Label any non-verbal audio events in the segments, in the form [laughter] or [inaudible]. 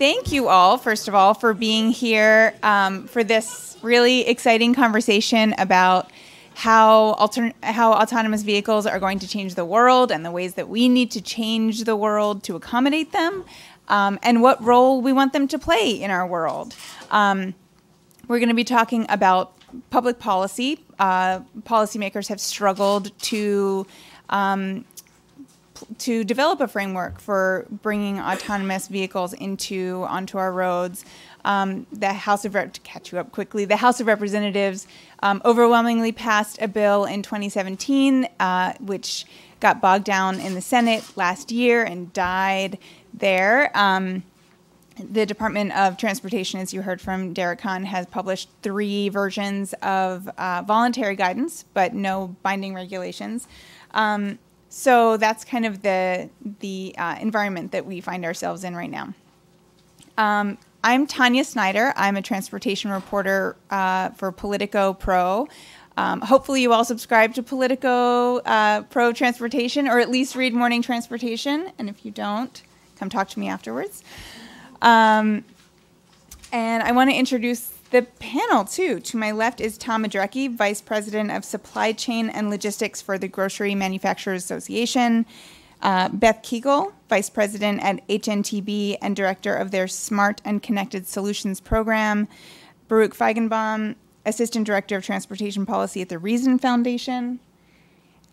thank you all, first of all, for being here um, for this really exciting conversation about how, how autonomous vehicles are going to change the world and the ways that we need to change the world to accommodate them, um, and what role we want them to play in our world. Um, we're going to be talking about public policy. Uh, policymakers have struggled to um, to develop a framework for bringing autonomous vehicles into onto our roads. Um, the House of Rep- to catch you up quickly, the House of Representatives um, overwhelmingly passed a bill in 2017, uh, which got bogged down in the Senate last year and died there. Um, the Department of Transportation, as you heard from Derek Kan, has published three versions of uh, voluntary guidance, but no binding regulations. Um, so that's kind of the the uh, environment that we find ourselves in right now. Um, I'm Tanya Snyder. I'm a transportation reporter uh, for Politico Pro. Um, hopefully, you all subscribe to Politico uh, Pro Transportation, or at least read Morning Transportation. And if you don't, come talk to me afterwards. Um, and I want to introduce the panel, too. To my left is Tom Madrecki, Vice President of Supply Chain and Logistics for the Grocery Manufacturers Association. Uh, Beth Kigel, Vice President at HNTB and Director of their Smart and Connected Solutions Program. Baruch Feigenbaum, Assistant Director of Transportation Policy at the Reason Foundation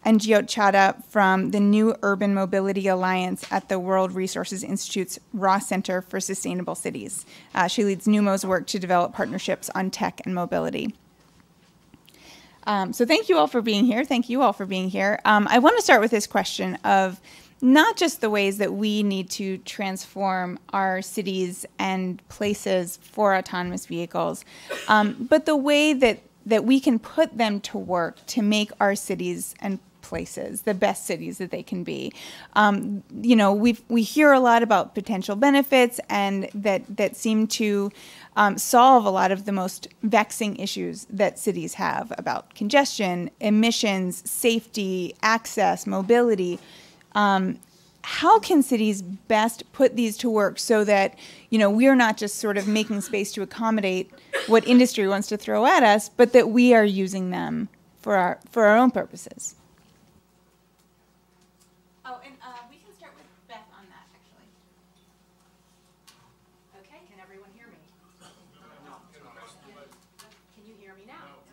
and Jyot from the New Urban Mobility Alliance at the World Resources Institute's Ross Center for Sustainable Cities. Uh, she leads NUMO's work to develop partnerships on tech and mobility. Um, so thank you all for being here. Thank you all for being here. Um, I want to start with this question of not just the ways that we need to transform our cities and places for autonomous vehicles, um, but the way that that we can put them to work to make our cities and places, the best cities that they can be. Um, you know, we we hear a lot about potential benefits and that that seem to um, solve a lot of the most vexing issues that cities have about congestion, emissions, safety, access, mobility. Um, how can cities best put these to work so that you know we are not just sort of making space to accommodate what industry wants to throw at us, but that we are using them for our for our own purposes? Oh, and uh, we can start with Beth on that, actually. Okay, can everyone hear me? Can you hear me now?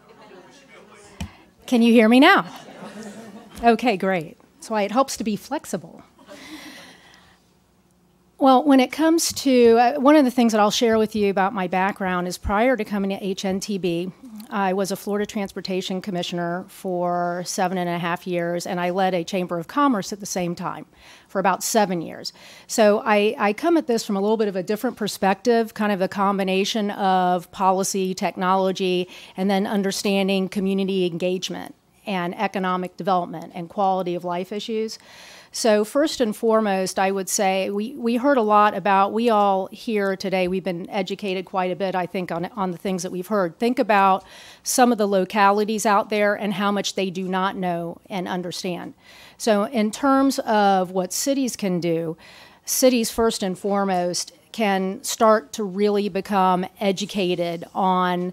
Can you hear me now? Okay, great. That's why it helps to be flexible. Well, when it comes to uh, one of the things that I'll share with you about my background is prior to coming to HNTB, I was a Florida Transportation Commissioner for seven and a half years, and I led a Chamber of Commerce at the same time for about seven years. So I, I come at this from a little bit of a different perspective, kind of a combination of policy, technology, and then understanding community engagement and economic development and quality of life issues. So, first and foremost, I would say we, we heard a lot about, we all here today, we've been educated quite a bit, I think, on, on the things that we've heard. Think about some of the localities out there and how much they do not know and understand. So, in terms of what cities can do, cities, first and foremost, can start to really become educated on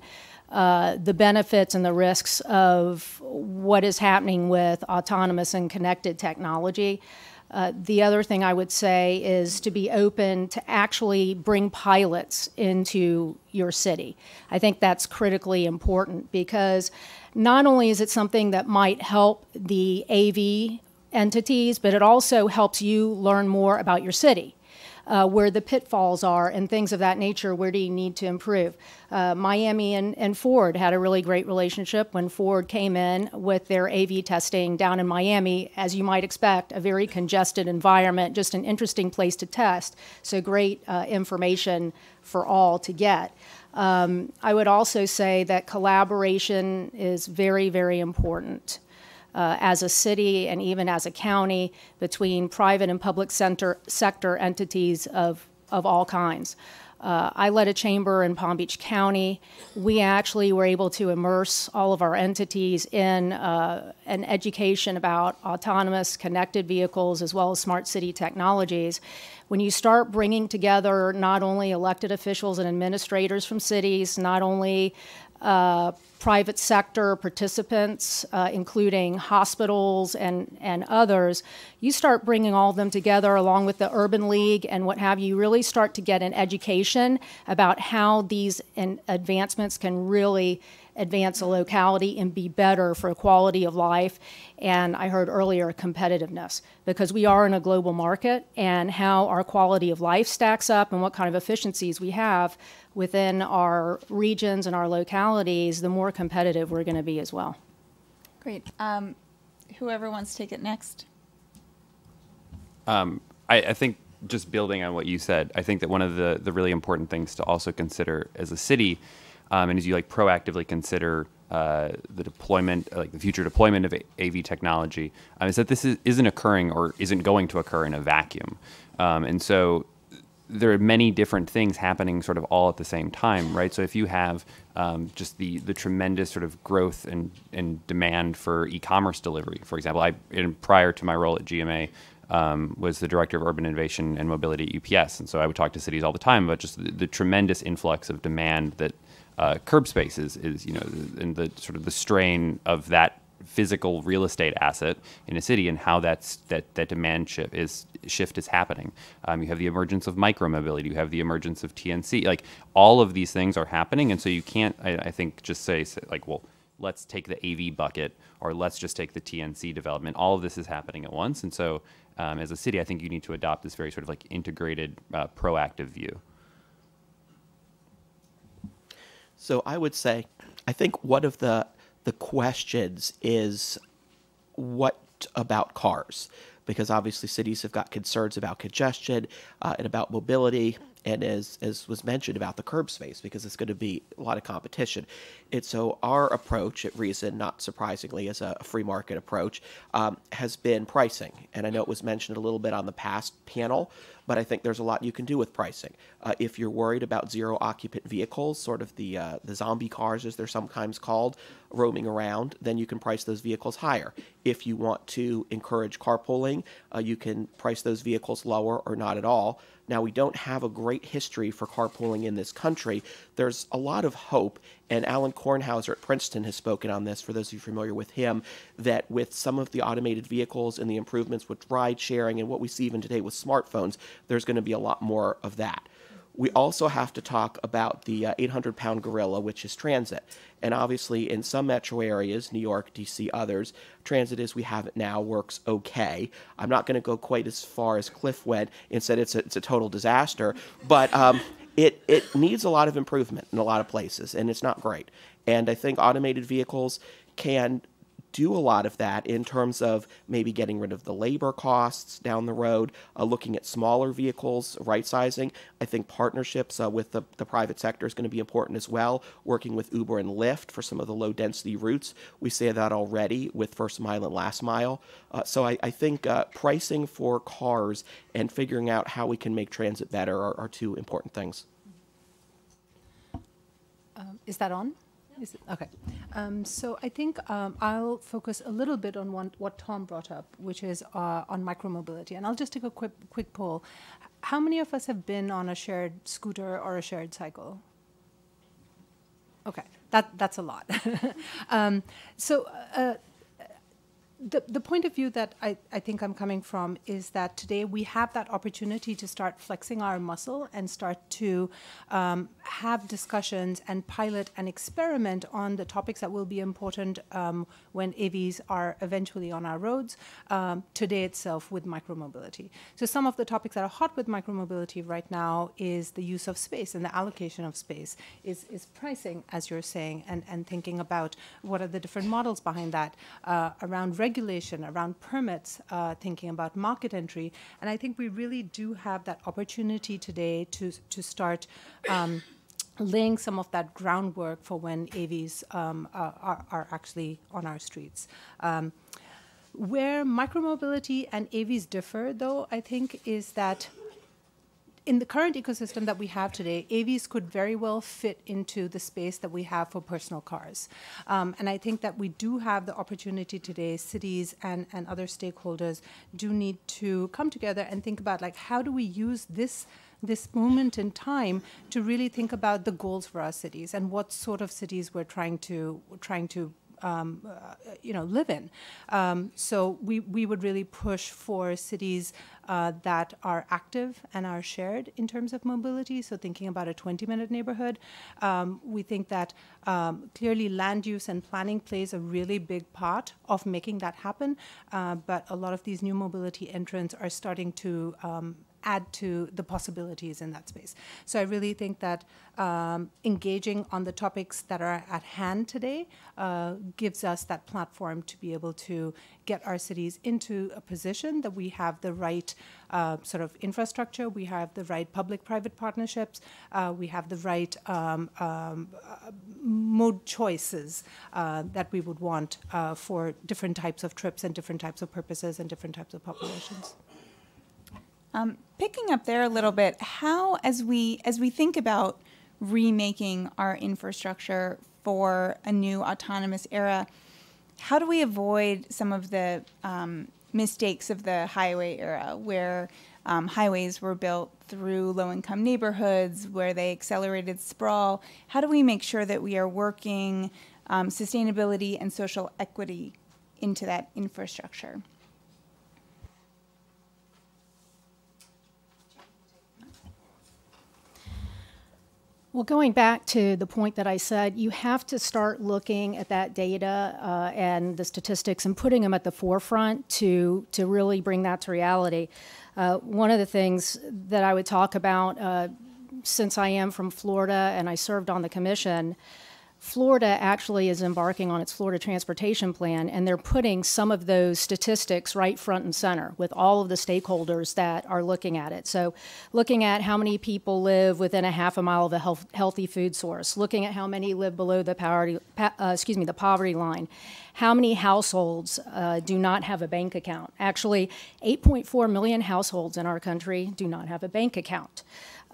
uh, the benefits and the risks of what is happening with autonomous and connected technology. Uh, the other thing I would say is to be open to actually bring pilots into your city. I think that's critically important because not only is it something that might help the AV entities, but it also helps you learn more about your city uh, where the pitfalls are and things of that nature. Where do you need to improve? Uh, Miami and, and Ford had a really great relationship when Ford came in with their AV testing down in Miami. As you might expect, a very congested environment, just an interesting place to test. So great uh, information for all to get. Um, I would also say that collaboration is very, very important uh, as a city and even as a county between private and public center, sector entities of, of all kinds. Uh, I led a chamber in Palm Beach County. We actually were able to immerse all of our entities in uh, an education about autonomous connected vehicles as well as smart city technologies. When you start bringing together not only elected officials and administrators from cities, not only uh, private sector participants, uh, including hospitals and, and others, you start bringing all of them together along with the Urban League and what have you, really start to get an education about how these advancements can really advance a locality and be better for quality of life. And I heard earlier competitiveness, because we are in a global market and how our quality of life stacks up and what kind of efficiencies we have within our regions and our localities, the more competitive we're going to be as well. Great. Um, whoever wants to take it next. Um, I, I, think just building on what you said, I think that one of the, the really important things to also consider as a city, um, and as you like proactively consider uh, the deployment, like the future deployment of AV technology, um, is that this is, isn't occurring or isn't going to occur in a vacuum. Um, and so there are many different things happening sort of all at the same time, right? So if you have um, just the the tremendous sort of growth and and demand for e-commerce delivery, for example, I in, prior to my role at GMA. Um, was the director of urban innovation and mobility at UPS, and so I would talk to cities all the time about just the, the tremendous influx of demand that uh, curb spaces is, you know, and the sort of the strain of that physical real estate asset in a city and how that's that that demand shift is shift is happening. Um, you have the emergence of micromobility. You have the emergence of TNC. Like all of these things are happening, and so you can't. I, I think just say, say like, well, let's take the AV bucket or let's just take the TNC development. All of this is happening at once, and so um, as a city, I think you need to adopt this very sort of like integrated, uh, proactive view. So I would say, I think one of the the questions is what about cars? Because obviously cities have got concerns about congestion uh, and about mobility, and as as was mentioned about the curb space, because it's going to be a lot of competition. And so our approach at Reason, not surprisingly, as a free market approach, um, has been pricing. And I know it was mentioned a little bit on the past panel, but I think there's a lot you can do with pricing. Uh, if you're worried about zero occupant vehicles, sort of the uh, the zombie cars as they're sometimes called, roaming around, then you can price those vehicles higher. If you want to encourage carpooling, uh, you can price those vehicles lower or not at all. Now, we don't have a great history for carpooling in this country. There's a lot of hope, and Alan Kornhauser at Princeton has spoken on this, for those of you familiar with him, that with some of the automated vehicles and the improvements with ride sharing and what we see even today with smartphones, there's going to be a lot more of that. We also have to talk about the 800 uh, pound gorilla, which is transit. And obviously, in some metro areas, New York, DC, others, transit as we have it now works okay. I'm not going to go quite as far as Cliff went and said it's a, it's a total disaster, but um, it, it needs a lot of improvement in a lot of places, and it's not great. And I think automated vehicles can do a lot of that in terms of maybe getting rid of the labor costs down the road, uh, looking at smaller vehicles, right sizing. I think partnerships uh, with the, the private sector is going to be important as well, working with Uber and Lyft for some of the low density routes. We say that already with first mile and last mile. Uh, so I, I think uh, pricing for cars and figuring out how we can make transit better are, are two important things. Um, is that on? Is it? Okay. Um, so I think um, I'll focus a little bit on one, what Tom brought up, which is uh, on micromobility. And I'll just take a quick, quick poll. How many of us have been on a shared scooter or a shared cycle? Okay, that, that's a lot. [laughs] um, so uh, the, the point of view that I, I think I'm coming from is that today we have that opportunity to start flexing our muscle and start to um, have discussions and pilot and experiment on the topics that will be important um, when AVs are eventually on our roads um, today itself with micromobility. So some of the topics that are hot with micromobility right now is the use of space and the allocation of space, is, is pricing, as you're saying, and, and thinking about what are the different models behind that uh, around regulation regulation, around permits, uh, thinking about market entry. And I think we really do have that opportunity today to, to start. Um, laying some of that groundwork for when AVs um, are, are, actually on our streets. Um, where micromobility and AVs differ, though, I think, is that in the current ecosystem that we have today, AVs could very well fit into the space that we have for personal cars. Um, and I think that we do have the opportunity today, cities and, and other stakeholders do need to come together and think about like how do we use this this moment in time to really think about the goals for our cities and what sort of cities we're trying to trying to um, uh, you know, live in. Um, so we, we would really push for cities uh, that are active and are shared in terms of mobility. So thinking about a 20-minute neighborhood, um, we think that um, clearly land use and planning plays a really big part of making that happen. Uh, but a lot of these new mobility entrants are starting to um, add to the possibilities in that space. So I really think that um, engaging on the topics that are at hand today uh, gives us that platform to be able to get our cities into a position that we have the right uh, sort of infrastructure, we have the right public-private partnerships, uh, we have the right um, um, uh, mode choices uh, that we would want uh, for different types of trips and different types of purposes and different types of populations. Um, picking up there a little bit, how as we as we think about remaking our infrastructure for a new autonomous era, how do we avoid some of the um, mistakes of the highway era, where um, highways were built through low-income neighborhoods, where they accelerated sprawl? How do we make sure that we are working um, sustainability and social equity into that infrastructure? Well, going back to the point that I said, you have to start looking at that data uh, and the statistics and putting them at the forefront to, to really bring that to reality. Uh, one of the things that I would talk about, uh, since I am from Florida and I served on the commission, Florida actually is embarking on its Florida Transportation Plan, and they're putting some of those statistics right front and center with all of the stakeholders that are looking at it. So, looking at how many people live within a half a mile of a health, healthy food source, looking at how many live below the poverty, uh, excuse me, the poverty line, how many households uh, do not have a bank account. Actually, 8.4 million households in our country do not have a bank account.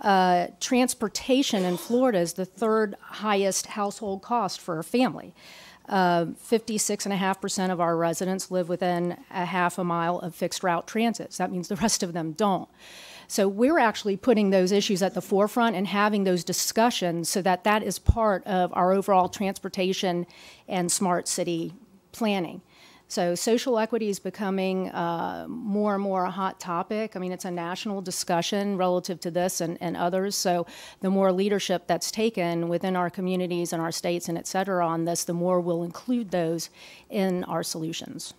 Uh, transportation in Florida is the third highest household cost for a family. 56.5% uh, of our residents live within a half a mile of fixed route transits. That means the rest of them don't. So we're actually putting those issues at the forefront and having those discussions so that that is part of our overall transportation and smart city planning. So social equity is becoming uh, more and more a hot topic. I mean, it's a national discussion relative to this and, and others. So the more leadership that's taken within our communities and our states and et cetera on this, the more we'll include those in our solutions.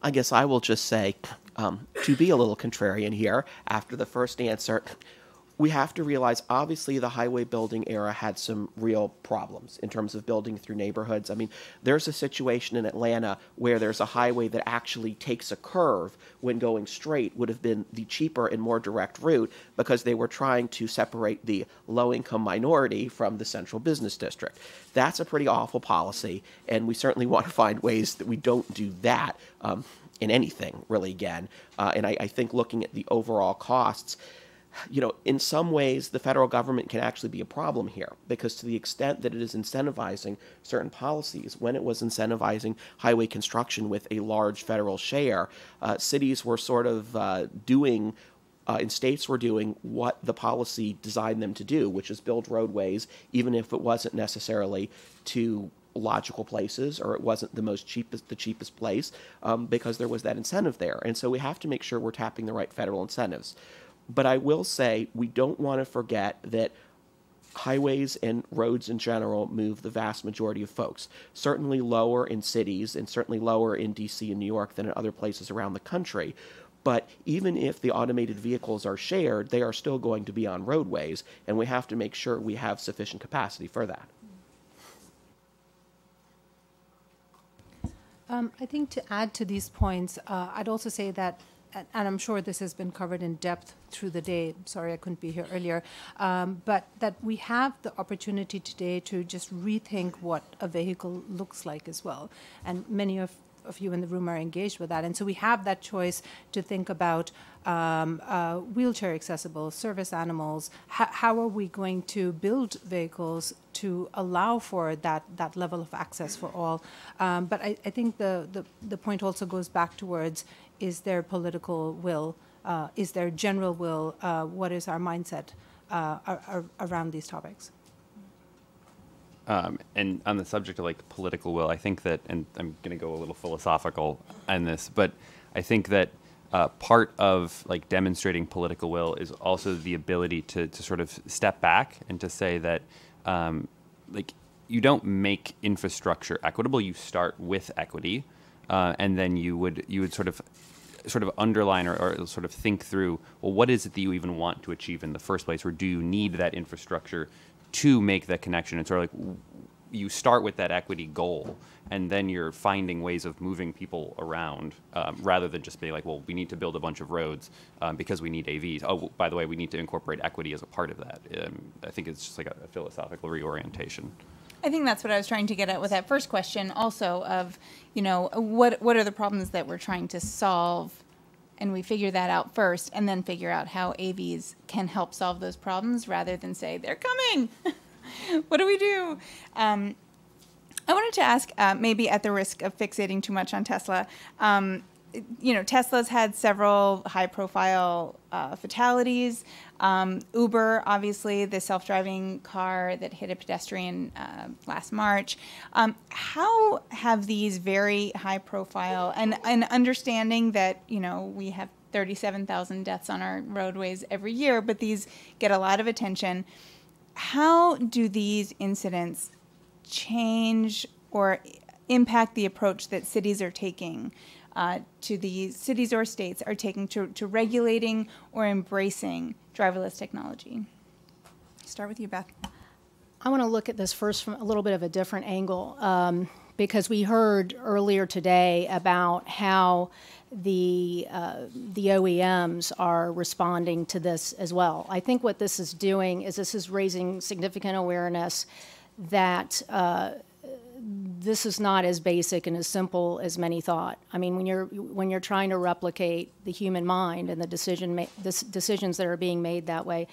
I guess I will just say, um, to be a little contrarian here, after the first answer, we have to realize obviously the highway building era had some real problems in terms of building through neighborhoods. I mean, there's a situation in Atlanta where there's a highway that actually takes a curve when going straight would have been the cheaper and more direct route because they were trying to separate the low income minority from the central business district. That's a pretty awful policy, and we certainly [laughs] want to find ways that we don't do that. Um, in anything really again uh, and I, I think looking at the overall costs you know, in some ways, the federal government can actually be a problem here because to the extent that it is incentivizing certain policies, when it was incentivizing highway construction with a large federal share, uh, cities were sort of uh, doing uh, and states were doing what the policy designed them to do, which is build roadways, even if it wasn't necessarily to logical places or it wasn't the most cheapest the cheapest place um, because there was that incentive there. And so we have to make sure we're tapping the right federal incentives but I will say we don't want to forget that highways and roads in general move the vast majority of folks. Certainly lower in cities and certainly lower in DC and New York than in other places around the country. But even if the automated vehicles are shared, they are still going to be on roadways, and we have to make sure we have sufficient capacity for that. Um, I think to add to these points, uh, I'd also say that and, I'm sure this has been covered in depth through the day. Sorry, I couldn't be here earlier. Um, but that we have the opportunity today to just rethink what a vehicle looks like as well. And many of of you in the room are engaged with that. And so we have that choice to think about um, uh, wheelchair accessible service animals. H- how are we going to build vehicles to allow for that, that level of access for all? Um, but I, I think the, the, the point also goes back towards is there political will? Uh, is there general will? Uh, what is our mindset uh, ar- ar- around these topics? Um, and on the subject of like political will, I think that, and I'm going to go a little philosophical on this, but I think that uh, part of like demonstrating political will is also the ability to, to sort of step back and to say that um, like you don't make infrastructure equitable. You start with equity, uh, and then you would you would sort of sort of underline or, or, sort of think through well what is it that you even want to achieve in the first place or do you need that infrastructure to make that connection. It's sort of like you start with that equity goal, and then you're finding ways of moving people around um, rather than just being like, well, we need to build a bunch of roads um, because we need AVs. Oh, by the way, we need to incorporate equity as a part of that. Um, I think it's just like a, a philosophical reorientation. I think that's what I was trying to get at with that first question, also of, you know, what what are the problems that we're trying to solve, and we figure that out first, and then figure out how AVs can help solve those problems, rather than say they're coming. [laughs] what do we do? Um, I wanted to ask, uh, maybe at the risk of fixating too much on Tesla, um, you know, Tesla's had several high-profile uh, fatalities. Um, Uber, obviously, the self-driving car that hit a pedestrian uh, last March. Um, how have these very high-profile and, and understanding that you know we have 37,000 deaths on our roadways every year, but these get a lot of attention. How do these incidents change or impact the approach that cities are taking uh, to the cities or states are taking to, to regulating or embracing driverless technology? Start with you, Beth. I want to look at this first from a little bit of a different angle um, because we heard earlier today about how the uh, the OEMs are responding to this as well. I think what this is doing is this is raising significant awareness that uh, this is not as basic and as simple as many thought. I mean, when you're when you're trying to replicate the human mind and the decision decisions that are being made that way,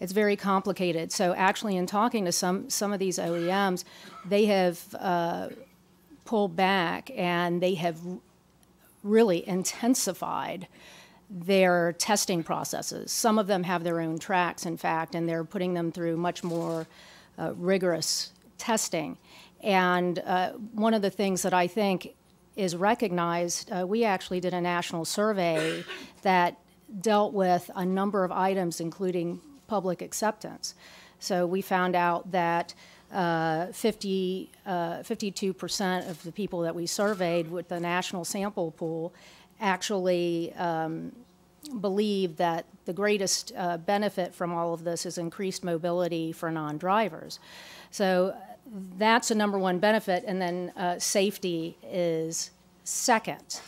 it's very complicated. So actually, in talking to some some of these OEMs, they have uh, pulled back and they have really intensified their testing processes. Some of them have their own tracks, in fact, and they're putting them through much more uh, rigorous testing. And uh, one of the things that I think is recognized, uh, we actually did a national survey that dealt with a number of items, including public acceptance. So we found out that uh, 50, uh, 52% of the people that we surveyed with the national sample pool actually um, believe that the greatest uh, benefit from all of this is increased mobility for non-drivers. So that's a number one benefit, and then uh, safety is second.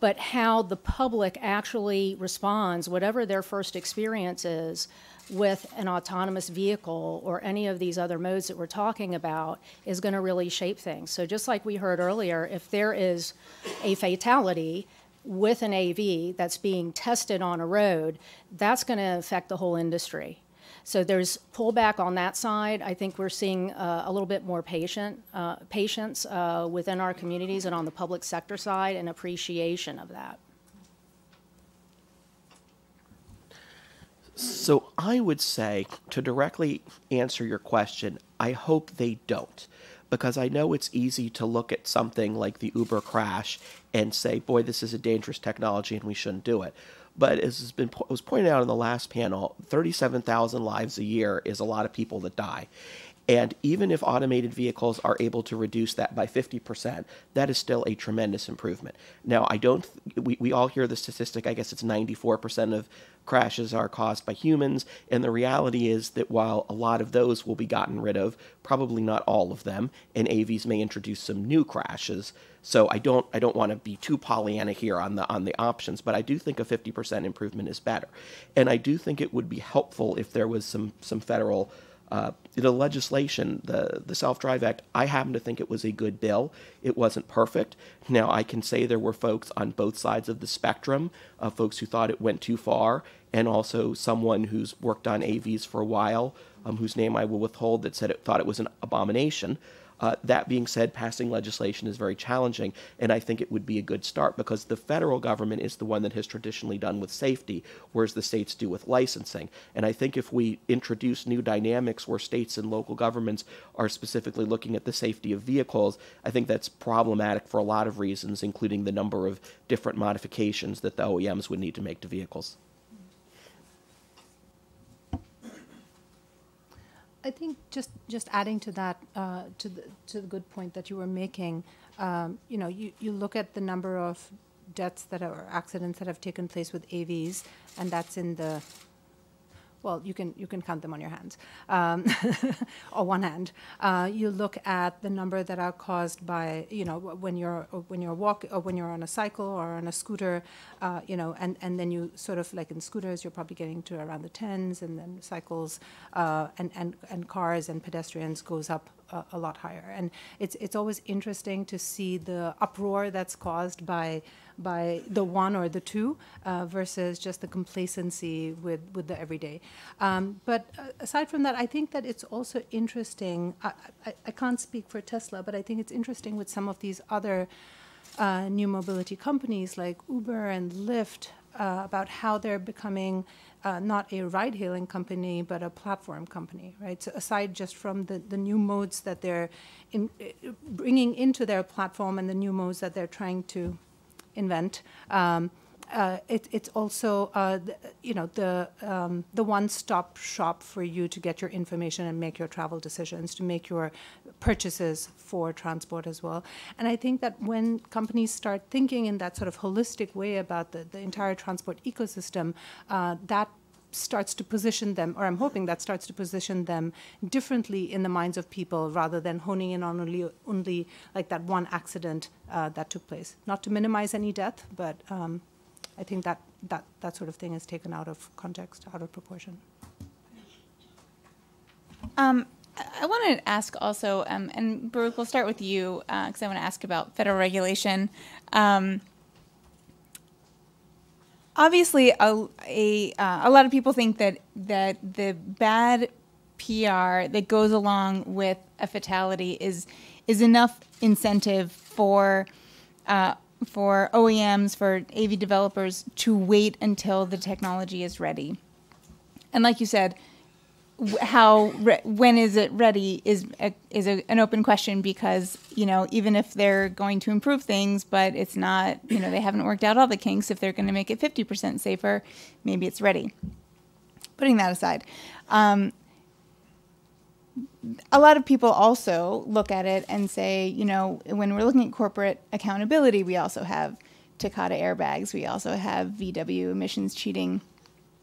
But how the public actually responds, whatever their first experience is with an autonomous vehicle or any of these other modes that we're talking about, is going to really shape things. So, just like we heard earlier, if there is a fatality, with an AV that's being tested on a road, that's going to affect the whole industry. So there's pullback on that side. I think we're seeing uh, a little bit more patient uh, patience uh, within our communities and on the public sector side, and appreciation of that. So I would say to directly answer your question, I hope they don't because I know it's easy to look at something like the Uber crash and say, boy, this is a dangerous technology and we shouldn't do it. But as has been was pointed out in the last panel, 37,000 lives a year is a lot of people that die. And even if automated vehicles are able to reduce that by 50%, that is still a tremendous improvement. Now, I don't, we, we all hear the statistic, I guess it's 94% of crashes are caused by humans. And the reality is that while a lot of those will be gotten rid of, probably not all of them, and AVs may introduce some new crashes. So I don't, I don't want to be too Pollyanna here on the, on the options, but I do think a 50% improvement is better. And I do think it would be helpful if there was some, some federal Uh, the legislation, the, the Self Drive Act, I happen to think it was a good bill. It wasn't perfect. Now, I can say there were folks on both sides of the spectrum, uh, folks who thought it went too far, and also someone who's worked on AVs for a while, um, whose name I will withhold, that said it thought it was an abomination. Uh, that being said, passing legislation is very challenging, and I think it would be a good start because the federal government is the one that has traditionally done with safety, whereas the states do with licensing. And I think if we introduce new dynamics where states and local governments are specifically looking at the safety of vehicles, I think that's problematic for a lot of reasons, including the number of different modifications that the OEMs would need to make to vehicles. I think just just adding to that, uh, to the to the good point that you were making, um, you know, you, you look at the number of deaths that are accidents that have taken place with AVs, and that's in the well, you can you can count them on your hands, um, [laughs] or one hand. Uh, you look at the number that are caused by you know when you're when you're walk or when you're on a cycle or on a scooter, uh, you know, and and then you sort of like in scooters you're probably getting to around the tens, and then cycles uh, and and and cars and pedestrians goes up a, a lot higher. And it's it's always interesting to see the uproar that's caused by by the one or the two uh, versus just the complacency with, with the everyday. Um, but uh, aside from that, I think that it's also interesting. I, I, I, can't speak for Tesla, but I think it's interesting with some of these other uh, new mobility companies like Uber and Lyft uh, about how they're becoming. Uh, not a ride hailing company, but a platform company, right? So, aside just from the, the new modes that they're in, bringing into their platform and the new modes that they're trying to invent. Um, uh, it, it's also uh, the, you know the um, the one-stop shop for you to get your information and make your travel decisions, to make your purchases for transport as well. And I think that when companies start thinking in that sort of holistic way about the, the entire transport ecosystem, uh, that starts to position them, or I'm hoping that starts to position them differently in the minds of people rather than honing in on only, only like that one accident uh, that took place. Not to minimize any death, but um, I think that, that that sort of thing is taken out of context, out of proportion. Um, I want to ask also, um, and Baruch, we'll start with you because uh, I want to ask about federal regulation. Obviously a a, uh, a lot of people think that that the bad PR that goes along with a fatality is is enough incentive for uh, for OEMs for AV developers to wait until the technology is ready. And like you said, how re- when is it ready is a, is a, an open question because you know even if they're going to improve things but it's not you know they haven't worked out all the kinks if they're going to make it 50% safer maybe it's ready. Putting that aside um, a lot of people also look at it and say you know when we're looking at corporate accountability we also have takata airbags we also have vw emissions cheating.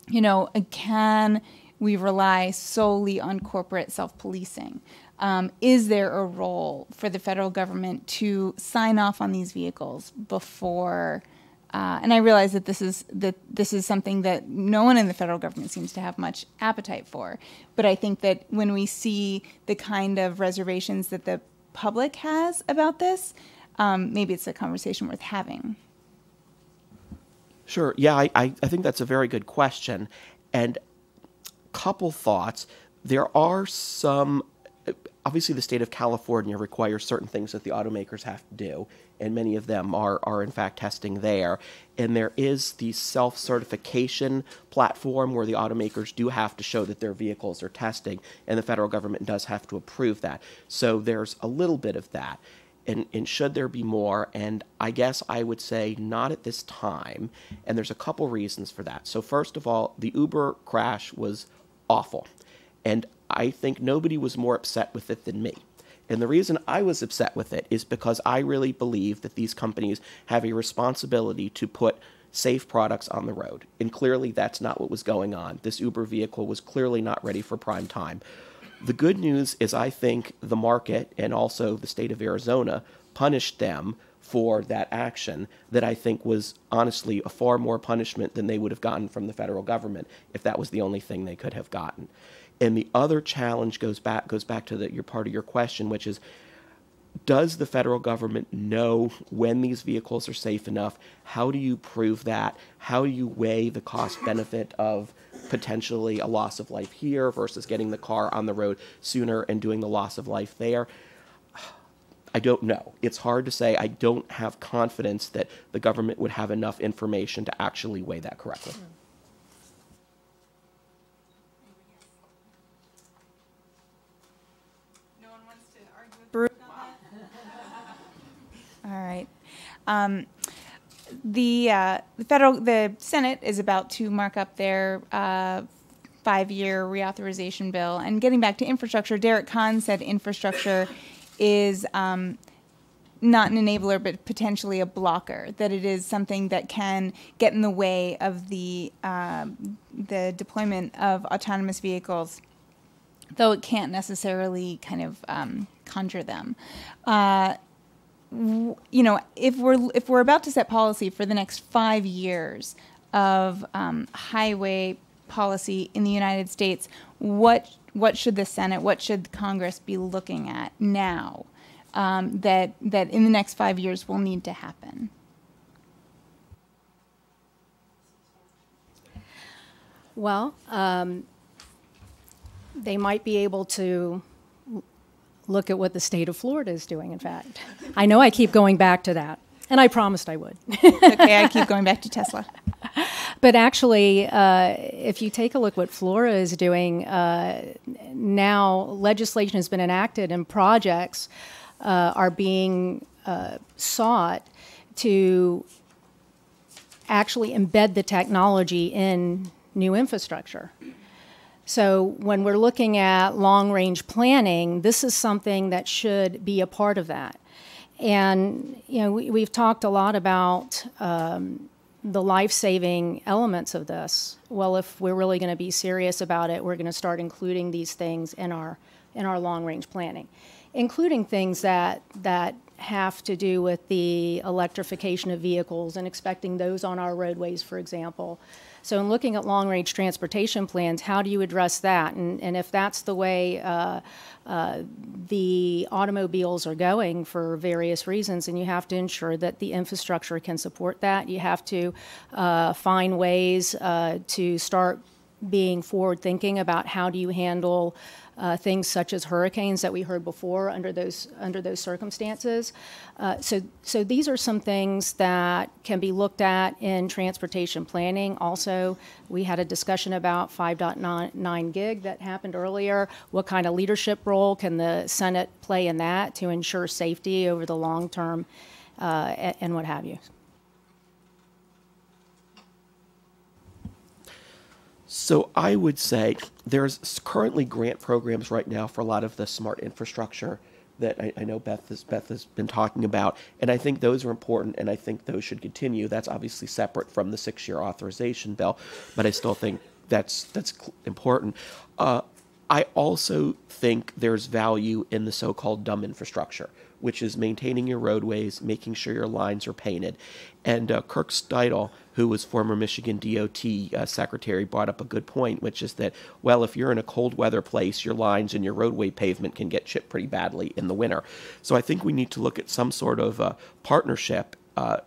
You know can we rely solely on corporate self policing. Um, is there a role for the federal government to sign off on these vehicles before? Uh, and I realize that this is that this is something that no one in the federal government seems to have much appetite for. But I think that when we see the kind of reservations that the public has about this, um, maybe it's a conversation worth having. Sure. Yeah, I, I, I think that's a very good question. And couple thoughts. There are some, obviously, the state of California requires certain things that the automakers have to do, and many of them are, are in fact testing there. And there is the self certification platform where the automakers do have to show that their vehicles are testing, and the federal government does have to approve that. So there's a little bit of that. And, and, should there be more? And I guess I would say not at this time. And there's a couple reasons for that. So, first of all, the Uber crash was awful. And I think nobody was more upset with it than me. And the reason I was upset with it is because I really believe that these companies have a responsibility to put safe products on the road. And clearly, that's not what was going on. This Uber vehicle was clearly not ready for prime time. The good news is, I think the market and also the state of Arizona punished them for that action that I think was honestly a far more punishment than they would have gotten from the federal government if that was the only thing they could have gotten. And the other challenge goes back goes back to the, your part of your question, which is does the federal government know when these vehicles are safe enough? How do you prove that? How do you weigh the cost benefit of potentially a loss of life here versus getting the car on the road sooner and doing the loss of life there? I don't know. It's hard to say. I don't have confidence that the government would have enough information to actually weigh that correctly. No one wants to argue with Baruch [laughs] All right. Um, the uh, the federal the Senate is about to mark up their uh, five year reauthorization bill. And getting back to infrastructure, Derek Kan said infrastructure is um, not an enabler, but potentially a blocker. That it is something that can get in the way of the um, the deployment of autonomous vehicles, though it can't necessarily kind of um, conjure them. Uh, you know, if we're if we're about to set policy for the next five years of um, highway policy in the United States, what what should the Senate, what should Congress be looking at now um, that that in the next five years will need to happen? Well, um, they might be able to look at what the state of Florida is doing, in fact. I know I keep going back to that, and I promised I would. okay, I keep going back to Tesla. [laughs] [laughs] But actually, uh, if you take a look what Flora is doing uh, now, legislation has been enacted and projects uh, are being uh, sought to actually embed the technology in new infrastructure. So when we're looking at long range planning, this is something that should be a part of that. And you know, we, we've talked a lot about um, the life saving elements of this. Well, if we're really going to be serious about it, we're going to start including these things in our in our long range planning, including things that that have to do with the electrification of vehicles and expecting those on our roadways, for example. So, in looking at long range transportation plans, how do you address that? And, and if that's the way uh, uh, the automobiles are going for various reasons, and you have to ensure that the infrastructure can support that. You have to uh, find ways uh, to start being forward thinking about how do you handle uh, things such as hurricanes that we heard before under those under those circumstances. Uh, so so these are some things that can be looked at in transportation planning. Also, we had a discussion about 5.9 gig that happened earlier. What kind of leadership role can the Senate play in that to ensure safety over the long term, uh, and, and what have you? So I would say there's currently grant programs right now for a lot of the smart infrastructure that I, I know Beth has, Beth has been talking about, and I think those are important, and I think those should continue. That's obviously separate from the six-year authorization bill, but I still think that's that's important. Uh, I also think there's value in the so-called dumb infrastructure, which is maintaining your roadways, making sure your lines are painted. And uh, Kirk Steudle, who was former Michigan DOT uh, secretary, brought up a good point, which is that, well, if you're in a cold weather place, your lines and your roadway pavement can get chipped pretty badly in the winter. So I think we need to look at some sort of uh, partnership. Uh,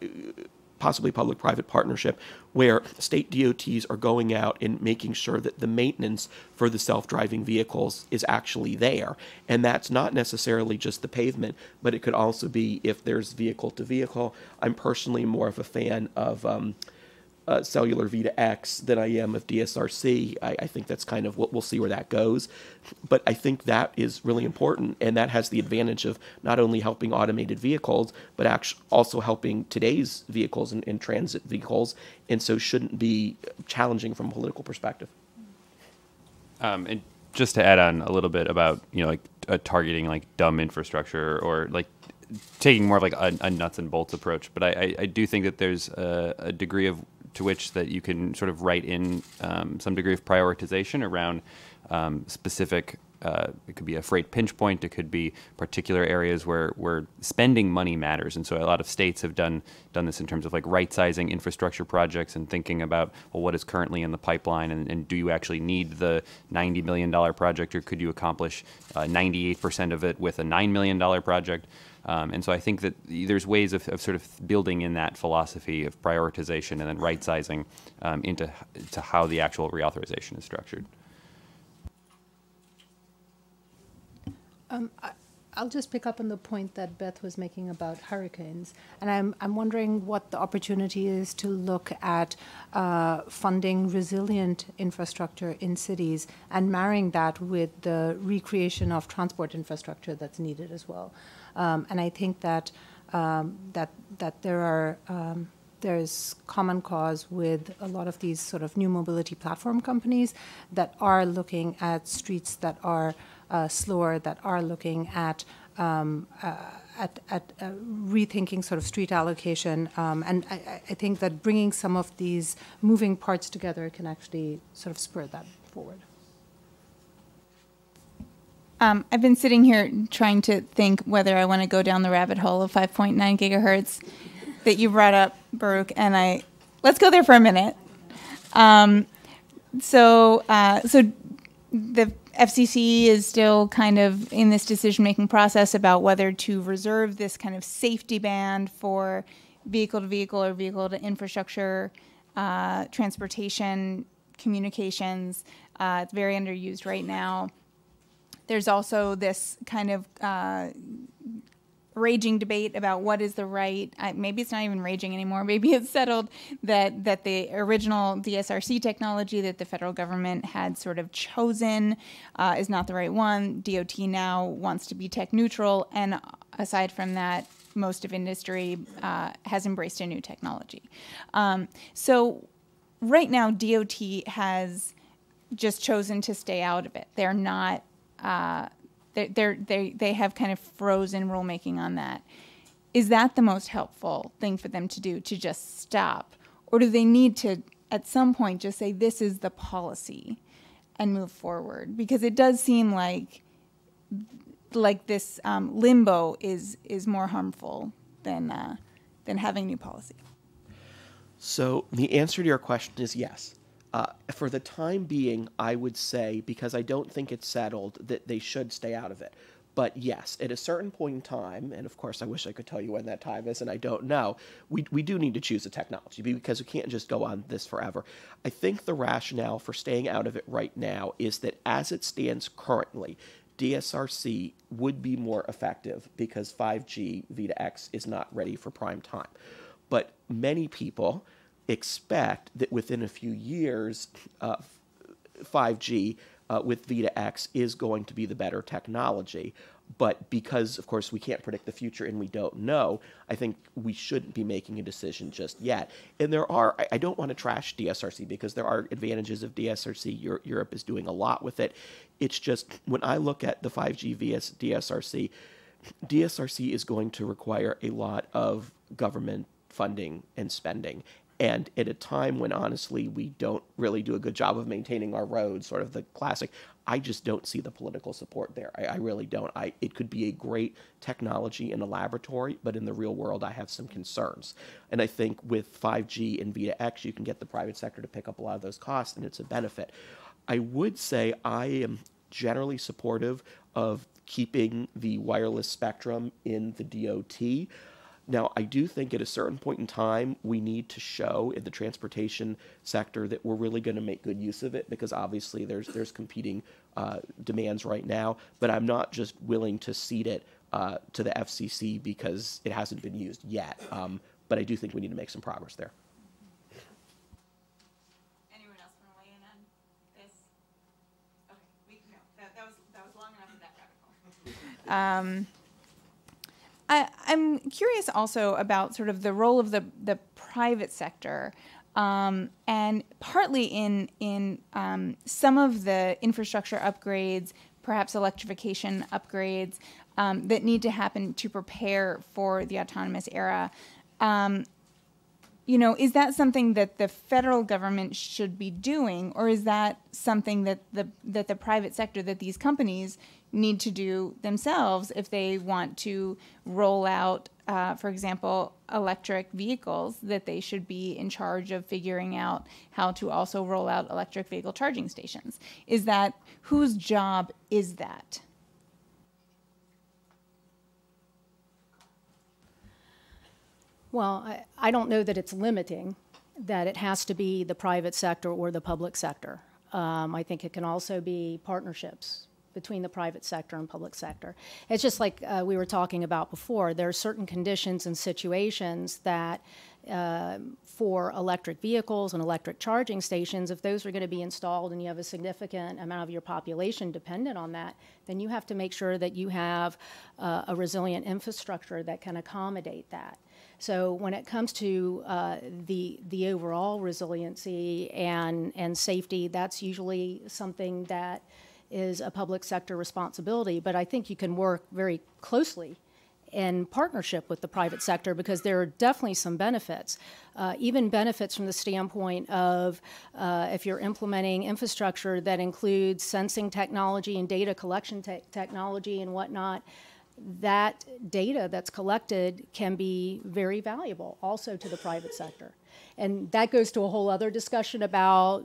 possibly public-private partnership where state DOTs are going out and making sure that the maintenance for the self-driving vehicles is actually there. And that's not necessarily just the pavement, but it could also be if there's vehicle to vehicle. I'm personally more of a fan of um, uh, cellular V2X than I am of DSRC. I, I think that's kind of what we'll see where that goes. But I think that is really important, and that has the advantage of not only helping automated vehicles, but actually also helping today's vehicles and, and transit vehicles, and so shouldn't be challenging from a political perspective. Um, and just to add on a little bit about you know like uh, targeting like dumb infrastructure or like taking more of like a, a nuts and bolts approach, but I, I, I do think that there's a, a, degree of to which that you can sort of write in um, some degree of prioritization around um, specific uh, it could be a freight pinch point. It could be particular areas where where spending money matters. And so a lot of states have done done this in terms of like right sizing infrastructure projects and thinking about well what is currently in the pipeline and, and do you actually need the ninety million dollar project or could you accomplish ninety eight percent of it with a nine million dollar project? Um, and so I think that there's ways of, of, sort of building in that philosophy of prioritization and then right sizing um, into to how the actual reauthorization is structured. Um, I, will just pick up on the point that Beth was making about hurricanes, and I'm I'm wondering what the opportunity is to look at uh, funding resilient infrastructure in cities and marrying that with the recreation of transport infrastructure that's needed as well. Um, and I think that um, that that there are um, there's common cause with a lot of these sort of new mobility platform companies that are looking at streets that are uh, slower, that are looking at um, uh, at, at uh, rethinking sort of street allocation. Um, and I, I, think that bringing some of these moving parts together can actually sort of spur that forward. Um, I've been sitting here trying to think whether I want to go down the rabbit hole of 5.9 gigahertz that you brought up, Baruch, and I let's go there for a minute. Um, so, uh, so the FCC is still kind of in this decision making process about whether to reserve this kind of safety band for vehicle to vehicle or vehicle to infrastructure, uh, transportation, communications. Uh, it's very underused right now. There's also this kind of uh, raging debate about what is the right. maybe it's not even raging anymore. [laughs] Maybe it's settled that that the original DSRC technology that the federal government had sort of chosen uh, is not the right one. DOT now wants to be tech neutral, and aside from that, most of industry uh, has embraced a new technology. Um, so right now, DOT has just chosen to stay out of it. They're not. Uh, they're, they they have kind of frozen rulemaking on that. Is that the most helpful thing for them to do to just stop? Or do they need to, at some point, just say, this is the policy and move forward? Because it does seem like like this um, limbo is is more harmful than uh, than having new policy. So the answer to your question is yes. Uh, for the time being, I would say, because I don't think it's settled, that they should stay out of it. But yes, at a certain point in time, and of course, I wish I could tell you when that time is, and I don't know, we, we do need to choose a technology because we can't just go on this forever. I think the rationale for staying out of it right now is that as it stands currently, DSRC would be more effective because 5G V2X is not ready for prime time. But many people, expect that within a few years, uh, 5G uh, with V2X is going to be the better technology. But because, of course, we can't predict the future and we don't know, I think we shouldn't be making a decision just yet. And there are, I, don't want to trash DSRC because there are advantages of DSRC. Euro, Europe is doing a lot with it. It's just when I look at the 5G VS DSRC, DSRC is going to require a lot of government funding and spending and at a time when honestly we don't really do a good job of maintaining our roads, sort of the classic, I just don't see the political support there. I, I, really don't. I it could be a great technology in a laboratory, but in the real world, I have some concerns. And I think with 5G and V2X, you can get the private sector to pick up a lot of those costs, and it's a benefit. I would say I am generally supportive of keeping the wireless spectrum in the DOT. Now, I do think at a certain point in time, we need to show in the transportation sector that we're really going to make good use of it because obviously there's there's competing uh, demands right now. But I'm not just willing to cede it uh, to the FCC because it hasn't been used yet. Um, but I do think we need to make some progress there. Anyone else want to weigh in on this? Okay, we, no, that, that was that was long enough that rabbit. Um, I, am curious also about sort of the role of the, the private sector. Um, and partly in in um, some of the infrastructure upgrades, perhaps electrification upgrades um, that need to happen to prepare for the autonomous era. Um, you know, is that something that the federal government should be doing, or is that something that the that the private sector, that these companies need to do themselves if they want to roll out, uh, for example, electric vehicles? That they should be in charge of figuring out how to also roll out electric vehicle charging stations. Is that whose job is that? Well, I, I don't know that it's limiting, that it has to be the private sector or the public sector. Um, I think it can also be partnerships between the private sector and public sector. It's just like uh, we were talking about before. There are certain conditions and situations that uh, for electric vehicles and electric charging stations, if those are going to be installed and you have a significant amount of your population dependent on that, then you have to make sure that you have uh, a resilient infrastructure that can accommodate that. So when it comes to uh, the the overall resiliency and and safety, that's usually something that is a public sector responsibility. But I think you can work very closely in partnership with the private sector because there are definitely some benefits, uh, even benefits from the standpoint of uh, if you're implementing infrastructure that includes sensing technology and data collection te- technology and whatnot that data that's collected can be very valuable also to the private sector. And that goes to a whole other discussion about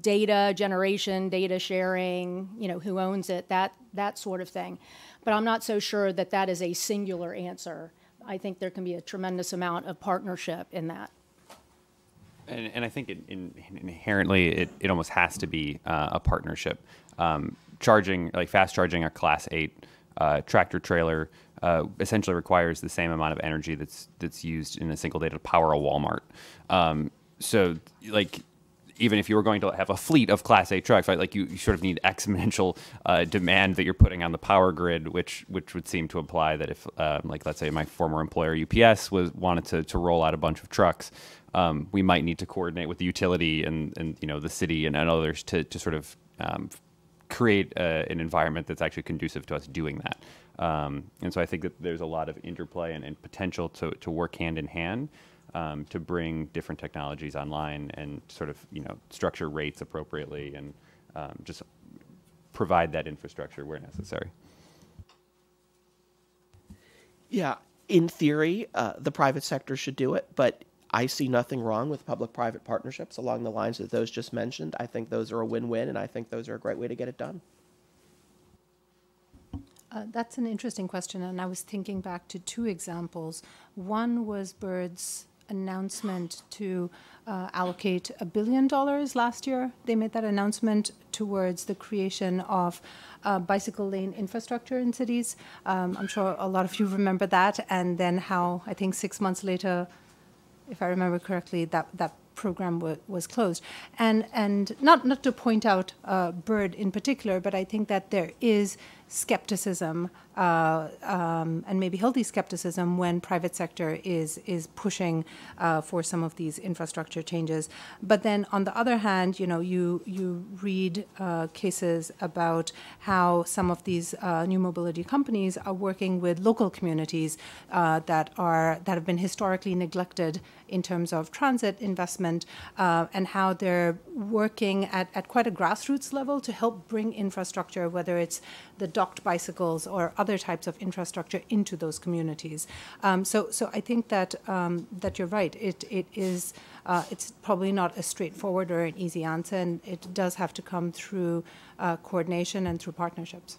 data generation, data sharing, you know, who owns it, that, that sort of thing. But I'm not so sure that that is a singular answer. I think there can be a tremendous amount of partnership in that. And, and I think it, in, inherently it, it almost has to be uh, a partnership. Um, charging, like fast charging a class eight uh, tractor trailer uh, essentially requires the same amount of energy that's that's used in a single day to power a Walmart. Um, so, like, even if you were going to have a fleet of Class A trucks, right? Like, you, you sort of need exponential uh, demand that you're putting on the power grid, which which would seem to imply that if, um, like, let's say my former employer UPS was wanted to to roll out a bunch of trucks. Um, we might need to coordinate with the utility and, and you know the city and, and others to, to sort of um, create uh, an environment that's actually conducive to us doing that. Um, and so I think that there's a lot of interplay and, and potential to, to work hand in hand um, to bring different technologies online and sort of you know structure rates appropriately and um, just provide that infrastructure where necessary. Yeah, in theory, uh, the private sector should do it, but I see nothing wrong with public private partnerships along the lines that those just mentioned. I think those are a win win, and I think those are a great way to get it done. Uh, that's an interesting question, and I was thinking back to two examples. One was Bird's announcement to uh, allocate a billion dollars last year. They made that announcement towards the creation of uh, bicycle lane infrastructure in cities. Um, I'm sure a lot of you remember that, and then how I think six months later, if I remember correctly, that, that program was closed. And, and not, not to point out uh, Bird in particular, but I think that there is skepticism uh, um, and maybe healthy skepticism when private sector is is pushing uh, for some of these infrastructure changes. But then on the other hand, you know, you you read uh, cases about how some of these uh, new mobility companies are working with local communities uh, that are that have been historically neglected in terms of transit investment uh, and how they're working at, at quite a grassroots level to help bring infrastructure, whether it's the docked bicycles or other types of infrastructure into those communities. Um, so, so I think that um, that you're right. It it is uh, it's probably not a straightforward or an easy answer, and it does have to come through uh, coordination and through partnerships.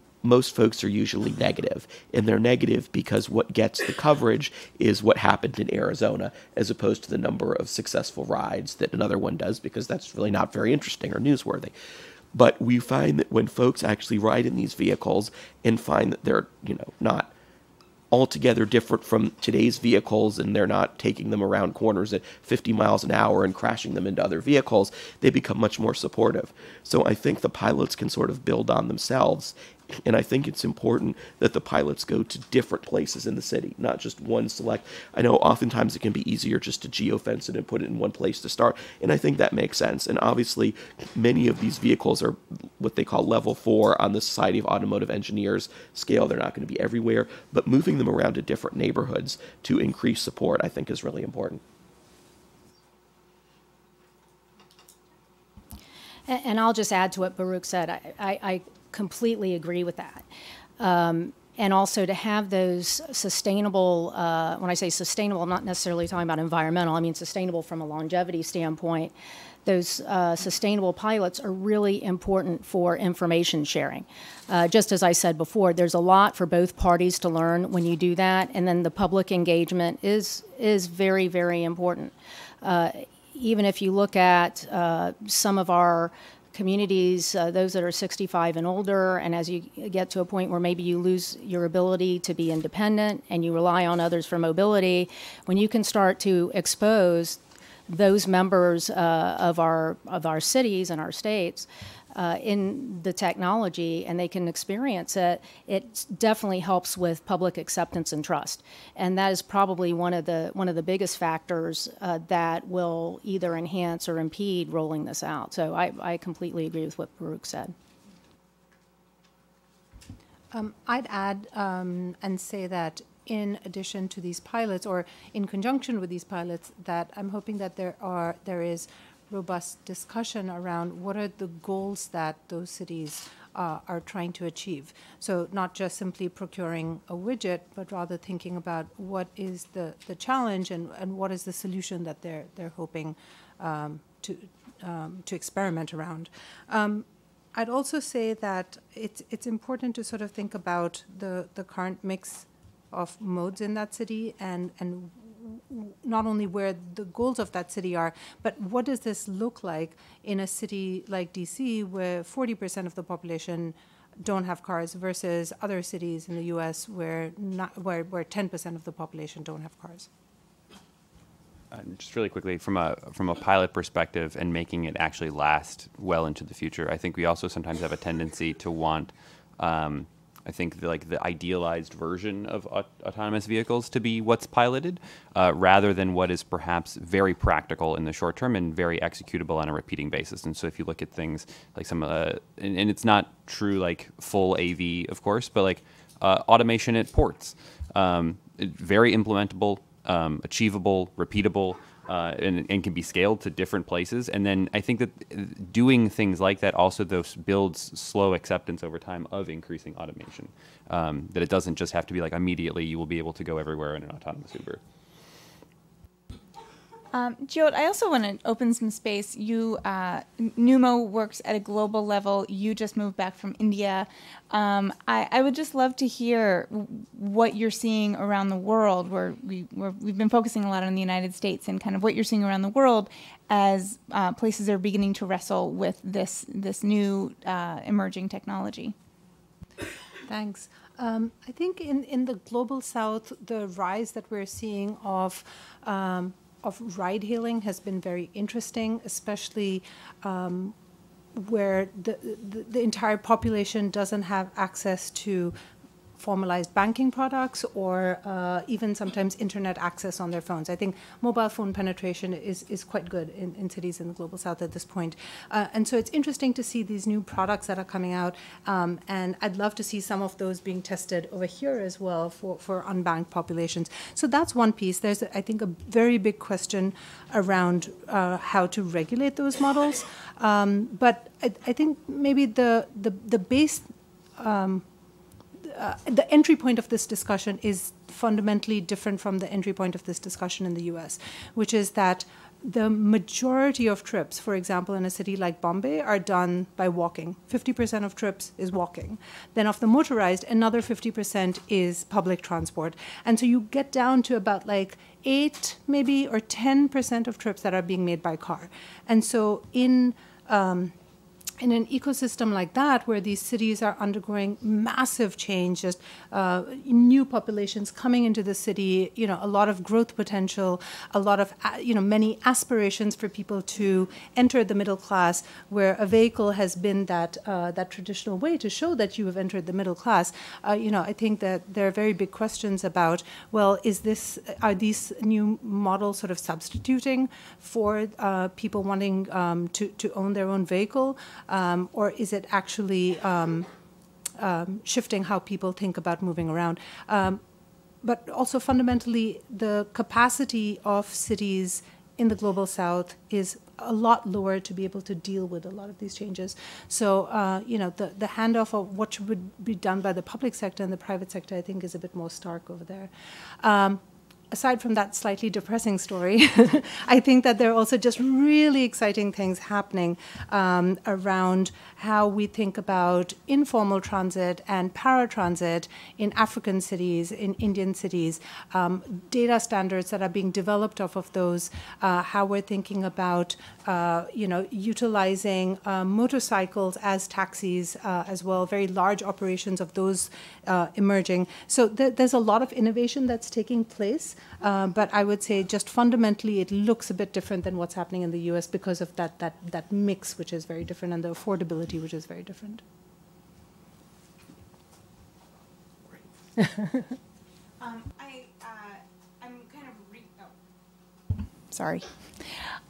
most folks are usually negative, and they're negative because what gets the coverage is what happened in Arizona, as opposed to the number of successful rides that another one does, because that's really not very interesting or newsworthy. But we find that when folks actually ride in these vehicles and find that they're, you know, not altogether different from today's vehicles and they're not taking them around corners at 50 miles an hour and crashing them into other vehicles, they become much more supportive. So I think the pilots can sort of build on themselves and I think it's important that the pilots go to different places in the city, not just one select. I know oftentimes it can be easier just to geofence it and put it in one place to start. And I think that makes sense. And obviously, many of these vehicles are what they call level four on the Society of Automotive Engineers scale. They're not going to be everywhere, but moving them around to different neighborhoods to increase support, I think, is really important. And I'll just add to what Baruch said. I, I, I completely agree with that. Um, and also to have those sustainable, uh, when I say sustainable, I'm not necessarily talking about environmental, I mean sustainable from a longevity standpoint. Those uh, sustainable pilots are really important for information sharing. Uh, just as I said before, there's a lot for both parties to learn when you do that, and then the public engagement is is very very important. Uh, even if you look at uh, some of our communities, uh, those that are 65 and older, and as you get to a point where maybe you lose your ability to be independent and you rely on others for mobility, when you can start to expose those members uh, of our of our cities and our states uh, in the technology and they can experience it, it definitely helps with public acceptance and trust. And that is probably one of the one of the biggest factors uh, that will either enhance or impede rolling this out. So I, I completely agree with what Baruch said. Um, I'd add um, and say that in addition to these pilots, or in conjunction with these pilots, that I'm hoping that there are there is robust discussion around what are the goals that those cities uh, are trying to achieve. So not just simply procuring a widget, but rather thinking about what is the, the challenge and, and what is the solution that they're, they're hoping um, to, um, to experiment around. Um, I'd also say that it's, it's important to sort of think about the, the current mix of modes in that city and, and not only where the goals of that city are, but what does this look like in a city like DC where 40% of the population don't have cars versus other cities in the US where not, where, where 10% of the population don't have cars? Uh, just really quickly, from a from a pilot perspective, and making it actually last well into the future, I think we also sometimes have a tendency to want um, I think the, like the idealized version of aut- autonomous vehicles to be what's piloted, uh, rather than what is perhaps very practical in the short term and very executable on a repeating basis. And so, if you look at things like some, uh, and, and it's not true like full AV, of course, but like uh, automation at ports, um, very implementable, um, achievable, repeatable uh, and, and, can be scaled to different places. And then I think that doing things like that also those builds slow acceptance over time of increasing automation. Um, that it doesn't just have to be like immediately you will be able to go everywhere in an autonomous Uber. Um, I also want to open some space. You, uh, NUMO works at a global level. You just moved back from India. Um, I, I, would just love to hear what you're seeing around the world. Where we, we have been focusing a lot on the United States and kind of what you're seeing around the world as uh, places are beginning to wrestle with this this new uh, emerging technology. Thanks. Um, I think in, in the global south, the rise that we're seeing of um, of ride hailing has been very interesting, especially um, where the, the, the, entire population doesn't have access to formalized banking products or uh, even sometimes internet access on their phones. I think mobile phone penetration is, is quite good in, in cities in the global south at this point. Uh, and so it's interesting to see these new products that are coming out. Um, and I'd love to see some of those being tested over here as well for, for unbanked populations. So that's one piece. There's, I think, a very big question around uh, how to regulate those models. Um, but I, I, think maybe the, the, the base um, uh, the entry point of this discussion is fundamentally different from the entry point of this discussion in the US, which is that the majority of trips, for example, in a city like Bombay, are done by walking. 50% of trips is walking. Then, of the motorized, another 50% is public transport. And so you get down to about like eight, maybe, or 10% of trips that are being made by car. And so, in um, in an ecosystem like that, where these cities are undergoing massive change, just uh, new populations coming into the city, you know, a lot of growth potential, a lot of, uh, you know, many aspirations for people to enter the middle class, where a vehicle has been that uh, that traditional way to show that you have entered the middle class. Uh, you know, I think that there are very big questions about, well, is this are these new models sort of substituting for uh, people wanting um, to to own their own vehicle? Um, or is it actually um, um, shifting how people think about moving around? Um, but also fundamentally, the capacity of cities in the global south is a lot lower to be able to deal with a lot of these changes. So, uh, you know, the, the handoff of what would be done by the public sector and the private sector, I think, is a bit more stark over there. Um, aside from that slightly depressing story, [laughs] I think that there are also just really exciting things happening um, around how we think about informal transit and paratransit in African cities, in Indian cities, um, data standards that are being developed off of those, uh, how we're thinking about, uh, you know, utilizing uh, motorcycles as taxis uh, as well, very large operations of those uh, emerging. So th- there's a lot of innovation that's taking place. Uh, but I would say just fundamentally it looks a bit different than what's happening in the US because of that, that, that mix, which is very different, and the affordability, which is very different. [laughs] um, I, uh, I'm kind of re- oh. sorry.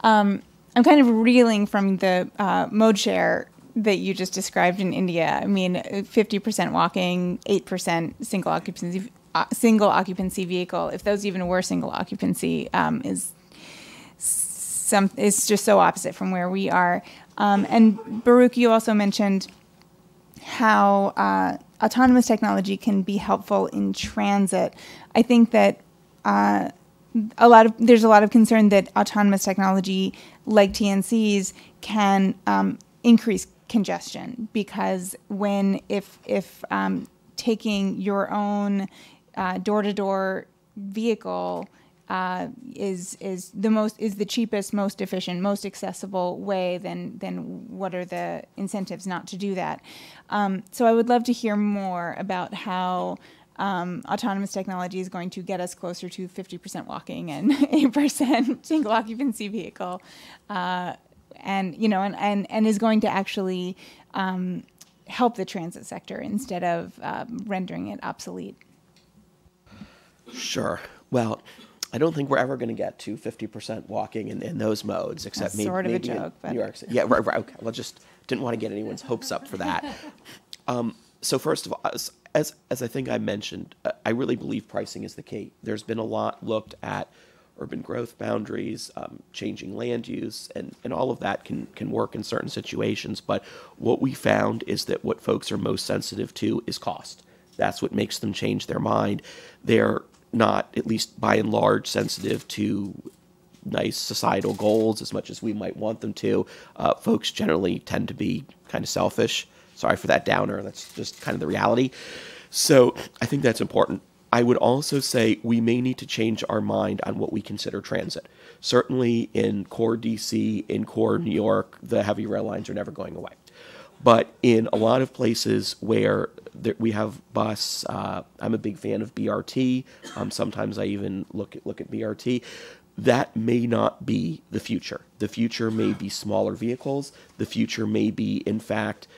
Um, I'm kind of reeling from the uh, mode share that you just described in India. I mean, 50% walking, 8% single occupancy single occupancy vehicle, if those even were single occupancy, um, is some is just so opposite from where we are. Um, and Baruch, you also mentioned how uh, autonomous technology can be helpful in transit. I think that. Uh, a lot of there's a lot of concern that autonomous technology like TNCs can um, increase congestion because when if if um, taking your own door to door vehicle uh, is is the most is the cheapest, most efficient, most accessible way. Then then what are the incentives not to do that? Um, so I would love to hear more about how. Um, autonomous technology is going to get us closer to 50% walking and [laughs] 8% single occupancy vehicle, uh, and you know, and, and and is going to actually um, help the transit sector instead of uh, rendering it obsolete. Sure. Well, I don't think we're ever going to get to 50% walking in, in those modes, except That's maybe, sort of maybe a joke, New York City. Yeah, right, right. Okay. Well, just didn't want to get anyone's hopes up for that. [laughs] Um, so first of all, as, as, as I think I mentioned, uh, I really believe pricing is the key. There's been a lot looked at urban growth boundaries, um, changing land use, and, and all of that can, can work in certain situations. But what we found is that what folks are most sensitive to is cost. That's what makes them change their mind. They're not, at least by and large, sensitive to nice societal goals as much as we might want them to. Uh, folks generally tend to be kind of selfish. Sorry for that downer. That's just kind of the reality. So I think that's important. I would also say we may need to change our mind on what we consider transit. Certainly in core DC, in core New York, the heavy rail lines are never going away. But in a lot of places where there, we have bus, uh, I'm a big fan of BRT. Um, sometimes I even look at, look at BRT. That may not be the future. The future may be smaller vehicles. The future may be, in fact,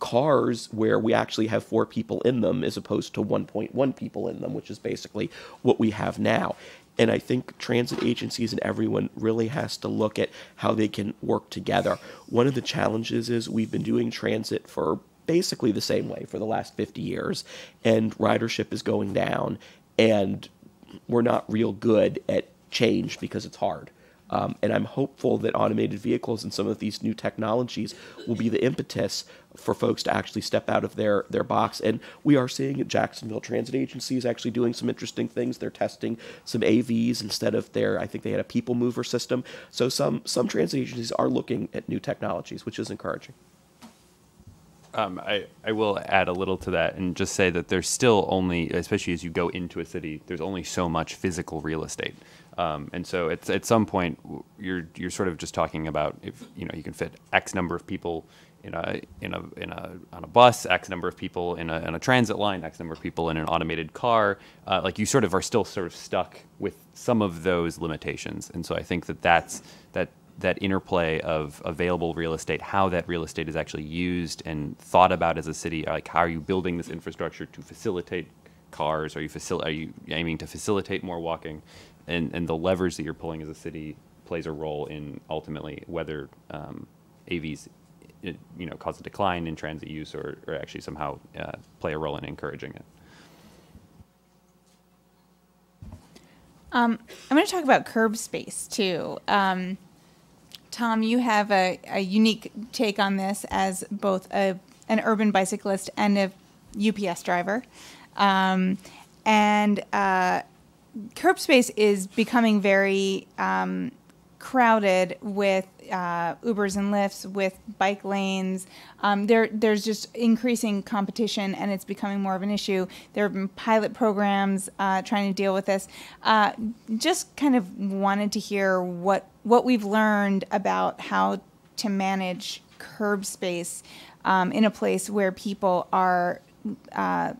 cars where we actually have four people in them as opposed to 1.1 people in them, which is basically what we have now. And I think transit agencies and everyone really has to look at how they can work together. One of the challenges is we've been doing transit for basically the same way for the last 50 years, and ridership is going down, and we're not real good at change because it's hard. Um, and I'm hopeful that automated vehicles and some of these new technologies will be the impetus for folks to actually step out of their, their box. And we are seeing Jacksonville Transit Agency is actually doing some interesting things. They're testing some AVs instead of their, I think they had a people mover system. So some, some transit agencies are looking at new technologies, which is encouraging. Um, I, I will add a little to that and just say that there's still only, especially as you go into a city, there's only so much physical real estate. Um, and so it's, at some point, you're, you're sort of just talking about if you know you can fit X number of people in a in a in a on a bus, X number of people in a, in a transit line, X number of people in an automated car. Uh, like you sort of are still sort of stuck with some of those limitations, and so I think that that's that that interplay of available real estate, how that real estate is actually used and thought about as a city. Like how are you building this infrastructure to facilitate cars? Are you facil- Are you aiming to facilitate more walking? And and the levers that you're pulling as a city plays a role in ultimately whether um, AVs you know, cause a decline in transit use or, or actually somehow uh, play a role in encouraging it. Um, I'm going to talk about curb space too. Um, Tom, you have a, a, unique take on this as both a, an urban bicyclist and a UPS driver. Um, and uh, curb space is becoming very um, crowded with uh, Ubers and Lyfts, with bike lanes. Um, there, there's just increasing competition, and it's becoming more of an issue. There have been pilot programs uh, trying to deal with this. Uh, just kind of wanted to hear what what we've learned about how to manage curb space um, in a place where people are uh,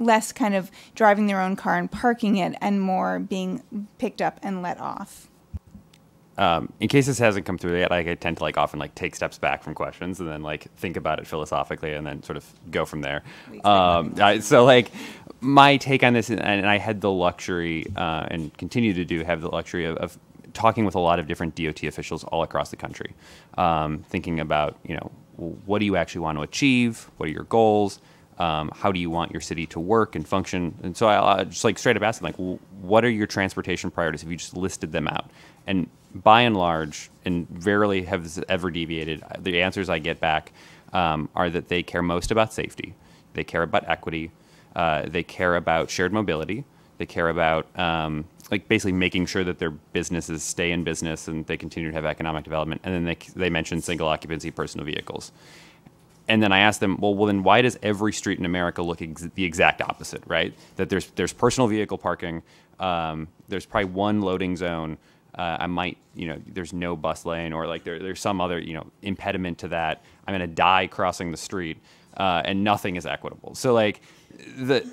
less kind of driving their own car and parking it and more being picked up and let off um, in case this hasn't come through yet, like, I tend to like often like take steps back from questions and then like think about it philosophically and then sort of go from there. Um, I, so like my take on this, and, and I had the luxury uh, and continue to do have the luxury of, of, talking with a lot of different DOT officials all across the country, um, thinking about you know what do you actually want to achieve, what are your goals. Um, how do you want your city to work and function? And so I, I just like straight up asking, like, what are your transportation priorities? If you just listed them out, and by and large, and rarely have this ever deviated, the answers I get back um, are that they care most about safety, they care about equity, uh, they care about shared mobility, they care about um, like basically making sure that their businesses stay in business and they continue to have economic development. And then they they mention single occupancy personal vehicles. And then I asked them, well, well, then why does every street in America look ex- the exact opposite, right? That there's there's personal vehicle parking, um, there's probably one loading zone, uh, I might, you know, there's no bus lane or like there, there's some other, you know, impediment to that. I'm to die crossing the street, uh, and nothing is equitable. So like the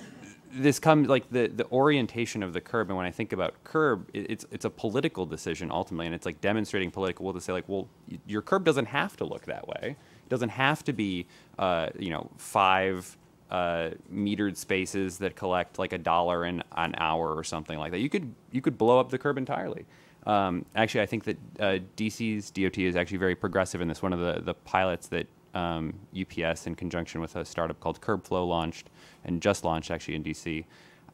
this comes like the the orientation of the curb, and when I think about curb, it, it's it's a political decision ultimately, and it's like demonstrating political will to say like, well, your curb doesn't have to look that way. It doesn't have to be, uh, you know, five. Uh, metered spaces that collect like a dollar an, an hour or something like that. You could you could blow up the curb entirely. Um, actually, I think that uh, DC's DOT is actually very progressive in this. One of the, the pilots that um, UPS, in conjunction with a startup called CurbFlow, launched and just launched actually in DC,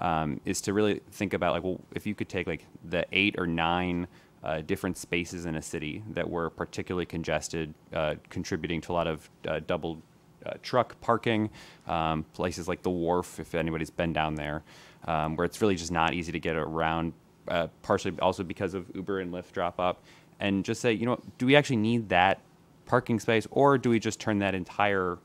um, is to really think about like, well, if you could take like the eight or nine uh, different spaces in a city that were particularly congested, uh, contributing to a lot of uh, double uh, truck parking, um, places like the wharf, if anybody's been down there, um, where it's really just not easy to get around uh, partially also because of Uber and Lyft drop up, and just say, you know, do we actually need that parking space, or do we just turn that entire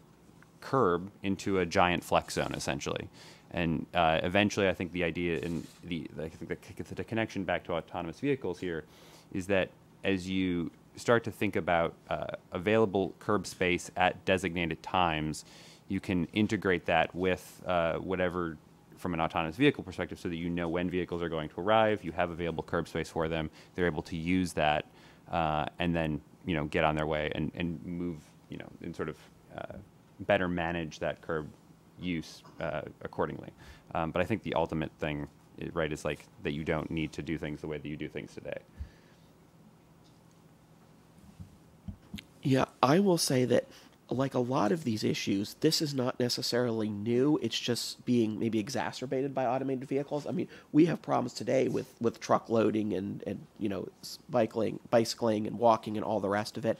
curb into a giant flex zone essentially? And uh, eventually, I think the idea and the think the, the connection back to autonomous vehicles here is that as you start to think about uh, available curb space at designated times, you can integrate that with uh, whatever from an autonomous vehicle perspective so that you know when vehicles are going to arrive, you have available curb space for them, they're able to use that, uh, and then you know get on their way and, and move you know and sort of uh, better manage that curb use uh, accordingly. Um, but I think the ultimate thing, right, is like that you don't need to do things the way that you do things today. Yeah, I will say that like a lot of these issues, this is not necessarily new. It's just being maybe exacerbated by automated vehicles. I mean, we have problems today with, with truck loading and, and you know bicycling, bicycling and walking and all the rest of it.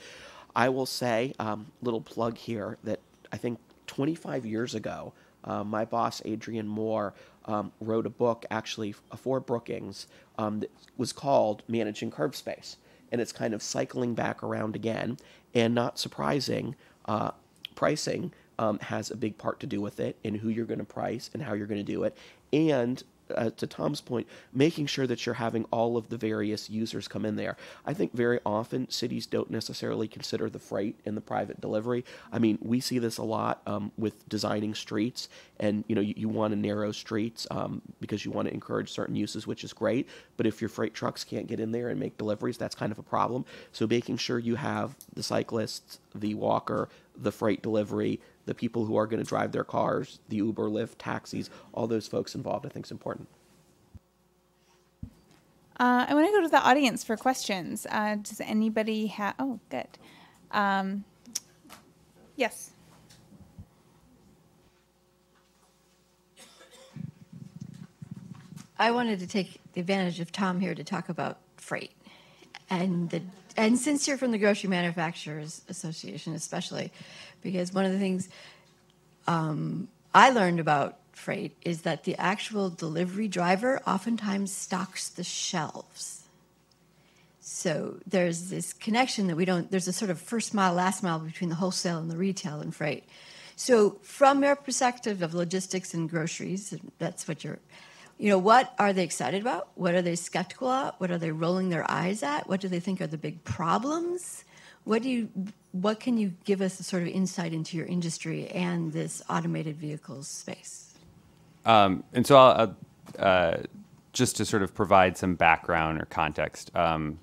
I will say, um, little plug here that I think 25 years ago, uh, my boss Adrian Moore um, wrote a book actually for Brookings um, that was called Managing Curb Space, and it's kind of cycling back around again. And not surprising, uh, pricing um, has a big part to do with it and who you're going to price and how you're going to do it. And uh, to Tom's point, making sure that you're having all of the various users come in there. I think very often cities don't necessarily consider the freight and the private delivery. I mean, we see this a lot um, with designing streets, and you know, you, you want to narrow streets um, because you want to encourage certain uses, which is great. But if your freight trucks can't get in there and make deliveries, that's kind of a problem. So making sure you have the cyclists, the walker, the freight delivery, the people who are going to drive their cars, the Uber, Lyft, taxis, all those folks involved, I think is important. Uh, I want to go to the audience for questions. Uh, does anybody have? Oh, good. Um, yes. I wanted to take the advantage of Tom here to talk about freight. And the and since you're from the Grocery Manufacturers Association, especially, because one of the things um, I learned about freight is that the actual delivery driver oftentimes stocks the shelves. So there's this connection that we don't, there's a sort of first mile, last mile between the wholesale and the retail and freight. So, from your perspective of logistics and groceries, that's what you're you know, what are they excited about? What are they skeptical at? What are they rolling their eyes at? What do they think are the big problems? What do you, what can you give us a sort of insight into your industry and this automated vehicles space? Um, and so, I'll, uh, just to sort of provide some background or context, um,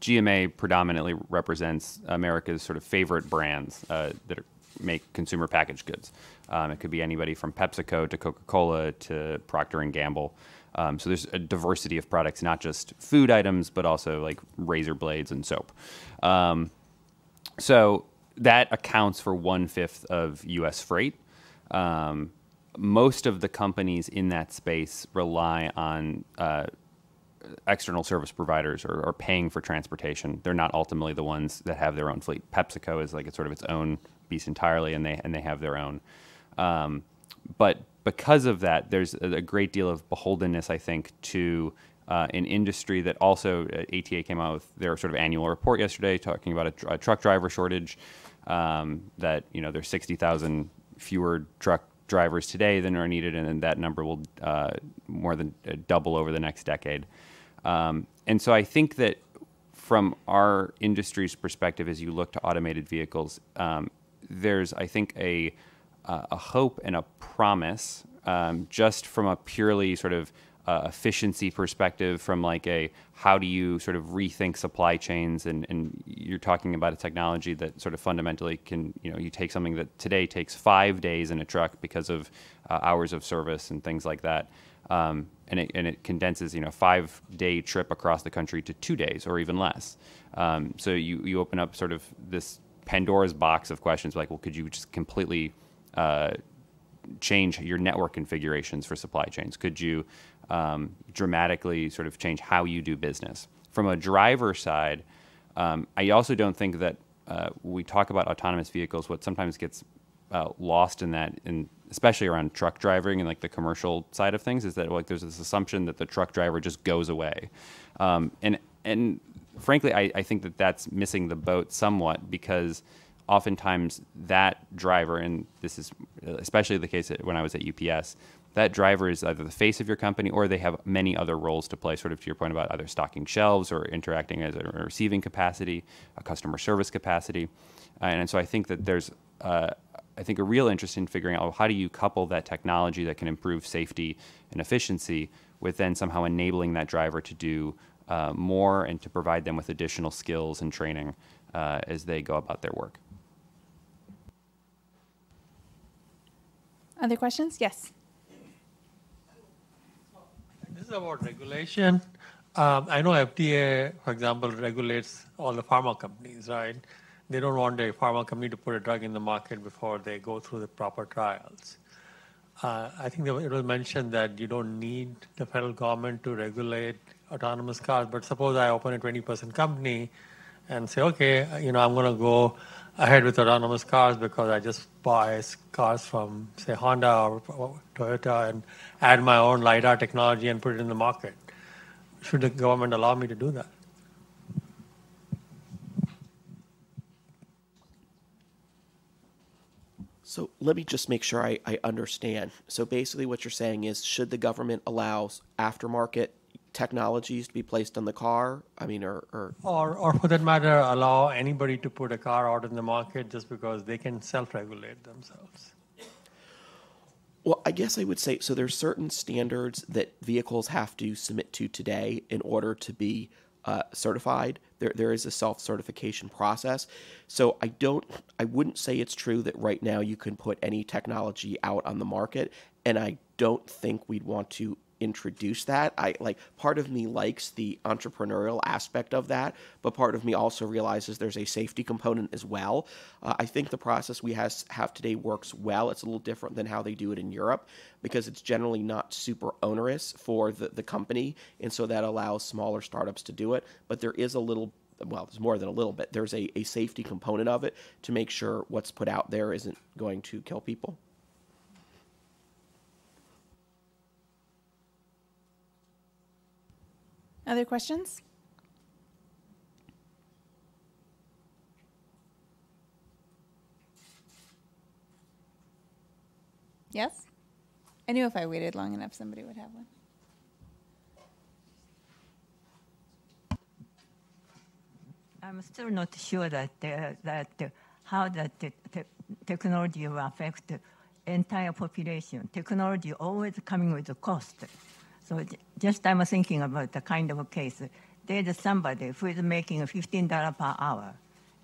GMA predominantly represents America's sort of favorite brands uh, that are, make consumer packaged goods. Um, it could be anybody from PepsiCo to Coca-Cola to Procter and Gamble. Um, so there's a diversity of products, not just food items, but also like razor blades and soap. Um, so that accounts for one fifth of U.S. freight. Um, most of the companies in that space rely on uh, external service providers or, or, paying for transportation. They're not ultimately the ones that have their own fleet. PepsiCo is like it's sort of its own beast entirely, and they and they have their own. Um, but because of that, there's a great deal of beholdenness, I think, to uh, an industry that also uh, ATA came out with their sort of annual report yesterday, talking about a, a truck driver shortage. Um, that you know there's 60,000 fewer truck drivers today than are needed, and that number will uh, more than uh, double over the next decade. Um, and so I think that from our industry's perspective, as you look to automated vehicles, um, there's I think a uh, a hope and a promise um, just from a purely sort of uh, efficiency perspective from like a how do you sort of rethink supply chains? And, and you're talking about a technology that sort of fundamentally can you know you take something that today takes five days in a truck because of uh, hours of service and things like that um, and, it, and it condenses you know five day trip across the country to two days or even less. Um, so you, you open up sort of this pandora's box of questions like well could you just completely uh, change your network configurations for supply chains? Could you um, dramatically sort of change how you do business? From a driver side, um, I also don't think that uh, we talk about autonomous vehicles. What sometimes gets uh, lost in that, and especially around truck driving and like the commercial side of things, is that like there's this assumption that the truck driver just goes away, um, and and frankly, I, I think that that's missing the boat somewhat because oftentimes that driver, and this is especially the case when I was at UPS, that driver is either the face of your company or they have many other roles to play, sort of to your point about either stocking shelves or interacting as a receiving capacity, a customer service capacity. Uh, and so I think that there's, uh, I think, a real interest in figuring out how do you couple that technology that can improve safety and efficiency with then somehow enabling that driver to do uh, more and to provide them with additional skills and training uh, as they go about their work. Other questions? Yes. This is about regulation. Um, I know FDA, for example, regulates all the pharma companies, right? They don't want a pharma company to put a drug in the market before they go through the proper trials. Uh, I think it was mentioned that you don't need the federal government to regulate autonomous cars, but suppose I open a 20% company and say, okay, you know, I'm going to go ahead with autonomous cars because I just buy cars from, say, Honda or Toyota and add my own LiDAR technology and put it in the market. Should the government allow me to do that? So let me just make sure I, I understand. So basically, what you're saying is, should the government allow aftermarket technologies to be placed on the car? I mean, or, or Or, or for that matter, allow anybody to put a car out in the market just because they can self-regulate themselves. Well, I guess I would say so. There's certain standards that vehicles have to submit to today in order to be uh, certified. There, there is a self-certification process. So I don't, I wouldn't say it's true that right now you can put any technology out on the market, and I don't think we'd want to introduce that. I like part of me likes the entrepreneurial aspect of that, but part of me also realizes there's a safety component as well. Uh, I think the process we has, have today works well. It's a little different than how they do it in Europe because it's generally not super onerous for the, the company, and so that allows smaller startups to do it. But there is a little well, there's more than a little bit. There's a, a safety component of it to make sure what's put out there isn't going to kill people. Other questions? Yes? I knew if I waited long enough, somebody would have one. I'm still not sure that uh, that uh, how that the te- technology will affect the entire population. Technology always coming with a cost. So just I'm thinking about the kind of a case. There's somebody who is making $15 per hour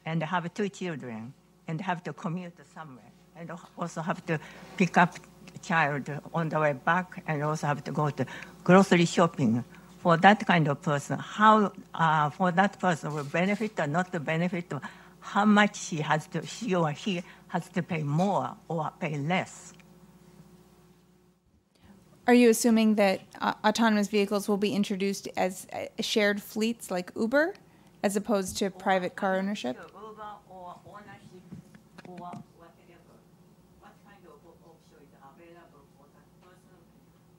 and have two children and have to commute somewhere and also have to pick up child on the way back and also have to go to grocery shopping. For that kind of person, how uh, for that person will benefit or not to benefit, how much she has to, she or he has to pay more or pay less. Are you assuming that uh, autonomous vehicles will be introduced as uh, shared fleets like Uber, as opposed to private car ownership? Uber or ownership or whatever. What kind of option is available for that person?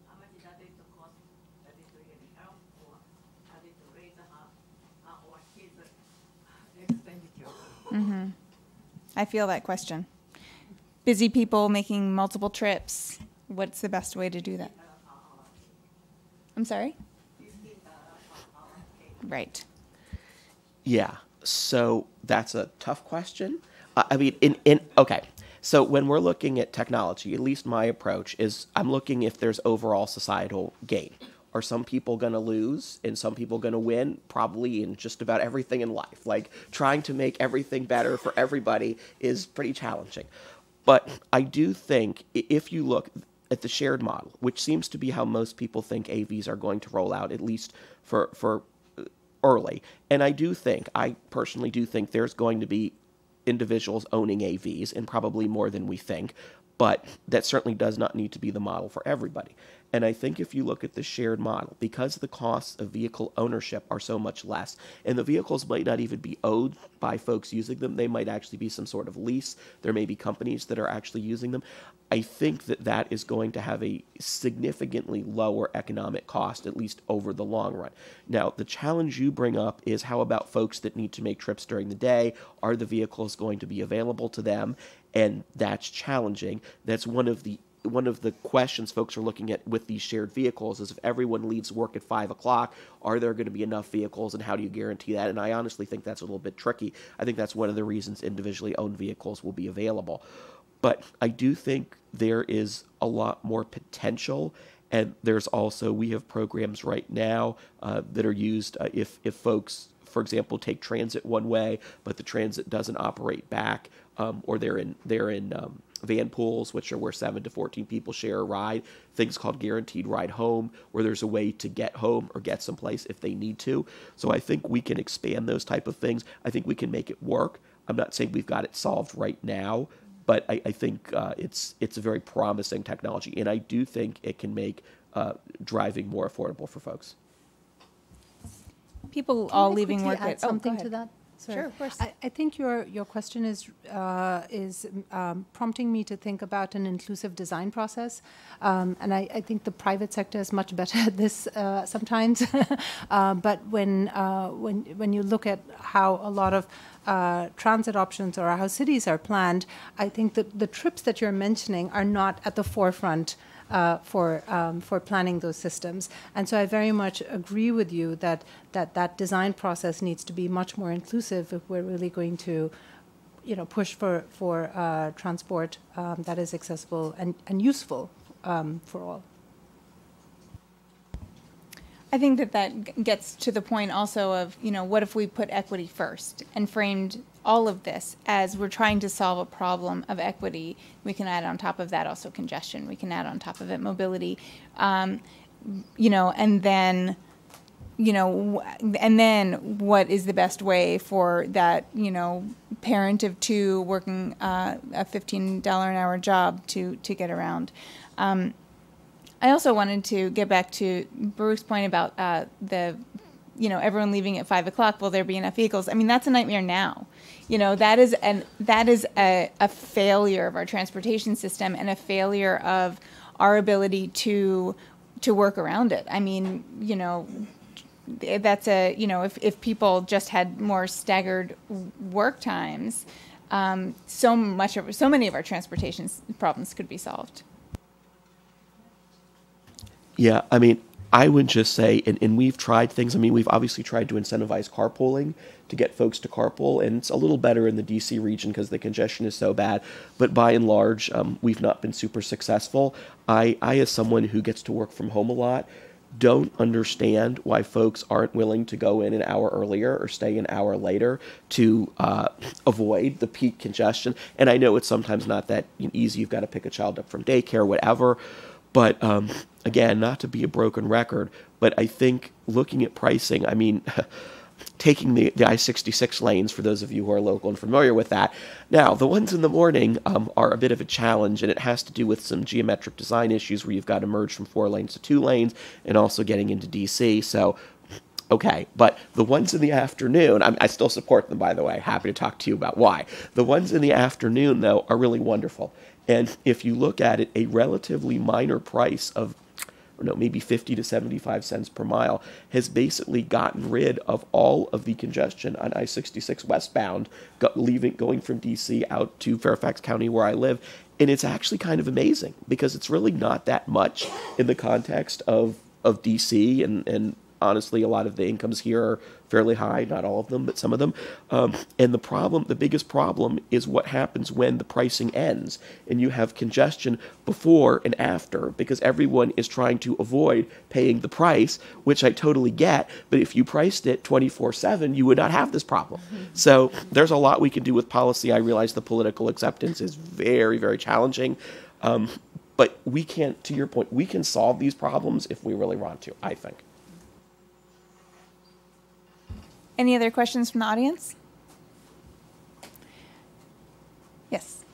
How much does it cost? Does it really help or does it raise her uh, or? I feel that question. Busy people making multiple trips. What's the best way to do that? I'm sorry? Right. Yeah. So that's a tough question. Uh, I mean, in, in okay. So when we're looking at technology, at least my approach is I'm looking if there's overall societal gain. Are some people going to lose and some people going to win? Probably in just about everything in life. Like trying to make everything better for everybody is pretty challenging. But I do think if you look at the shared model, which seems to be how most people think AVs are going to roll out, at least for for uh, early. And I do think, I personally do think there's going to be individuals owning AVs, and probably more than we think, but that certainly does not need to be the model for everybody. And I think if you look at the shared model, because the costs of vehicle ownership are so much less, and the vehicles might not even be owned by folks using them, they might actually be some sort of lease. There may be companies that are actually using them. I think that that is going to have a significantly lower economic cost, at least over the long run. Now, the challenge you bring up is how about folks that need to make trips during the day? Are the vehicles going to be available to them? And that's challenging. That's one of the one of the questions folks are looking at with these shared vehicles is if everyone leaves work at five o'clock, are there going to be enough vehicles and how do you guarantee that? And I honestly think that's a little bit tricky. I think that's one of the reasons individually owned vehicles will be available. But I do think there is a lot more potential. And there's also, we have programs right now uh, that are used uh, if, if folks, for example, take transit one way, but the transit doesn't operate back, um, or they're in, they're in um, van pools, which are where seven to 14 people share a ride, things called guaranteed ride home, where there's a way to get home or get someplace if they need to. So I think we can expand those type of things. I think we can make it work. I'm not saying we've got it solved right now, but I, I think uh, it's it's a very promising technology, and I do think it can make uh, driving more affordable for folks. People Can all I leaving work add at oh, something ahead. to that. Sorry. Sure, of course. I, I think your, your question is, uh, is um, prompting me to think about an inclusive design process. Um, and I, I think the private sector is much better [laughs] at this uh, sometimes. [laughs] uh, but when, uh, when, when you look at how a lot of uh, transit options or how cities are planned, I think that the trips that you're mentioning are not at the forefront uh, for um, for planning those systems. And so I very much agree with you that that that design process needs to be much more inclusive if we're really going to, you know, push for for uh, transport um, that is accessible and and useful um, for all. I think that that gets to the point also of, you know, what if we put equity first and framed all of this as we're trying to solve a problem of equity? We can add on top of that also congestion. We can add on top of it mobility. Um, you know, and then, you know, and then what is the best way for that, you know, parent of two working uh, a $15 an hour job to, to get around? Um, I also wanted to get back to Baruch's point about uh, the, you know, everyone leaving at five o'clock. Will there be enough vehicles? I mean, that's a nightmare now. You know, that is an that is a, a failure of our transportation system and a failure of our ability to to work around it. I mean, you know, that's a you know, if if people just had more staggered work times, um, so much of so many of our transportation problems could be solved. Yeah, I mean, I would just say, and, and we've tried things. I mean, we've obviously tried to incentivize carpooling to get folks to carpool, and it's a little better in the DC region because the congestion is so bad. But by and large, um, we've not been super successful. I, I, as someone who gets to work from home a lot, don't understand why folks aren't willing to go in an hour earlier or stay an hour later to uh, avoid the peak congestion. And I know it's sometimes not that easy. You've got to pick a child up from daycare, whatever. But um, again, not to be a broken record, but I think looking at pricing, I mean, [laughs] taking the, the I 66 lanes, for those of you who are local and familiar with that. Now, the ones in the morning um, are a bit of a challenge, and it has to do with some geometric design issues where you've got to merge from four lanes to two lanes and also getting into DC. So, okay, but the ones in the afternoon, I'm, I still support them, by the way. Happy to talk to you about why. The ones in the afternoon, though, are really wonderful. And if you look at it, a relatively minor price of or no, maybe 50 to 75 cents per mile, has basically gotten rid of all of the congestion on I 66 westbound, leaving, going from DC out to Fairfax County, where I live. And it's actually kind of amazing because it's really not that much in the context of, of DC and, and honestly, a lot of the incomes here are fairly high, not all of them, but some of them. Um, and the problem, the biggest problem, is what happens when the pricing ends and you have congestion before and after because everyone is trying to avoid paying the price, which I totally get. But if you priced it 24 7, you would not have this problem. So there's a lot we can do with policy. I realize the political acceptance is very, very challenging. Um, but we can't, to your point, we can solve these problems if we really want to, I think. Any other questions from the audience? Yes.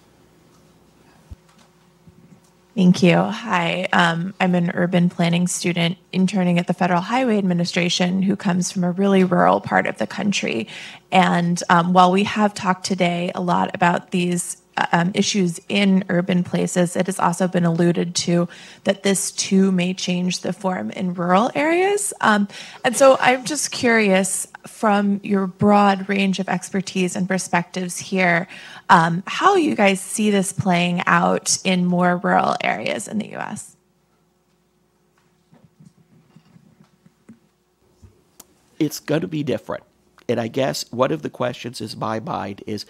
Thank you. Hi, um, I'm an urban planning student interning at the Federal Highway Administration who comes from a really rural part of the country. And um, while we have talked today a lot about these um, issues in urban places, it has also been alluded to that this too may change the form in rural areas. Um, and so I'm just curious from your broad range of expertise and perspectives here, um, how you guys see this playing out in more rural areas in the US. It's going to be different. And I guess one of the questions is my mind is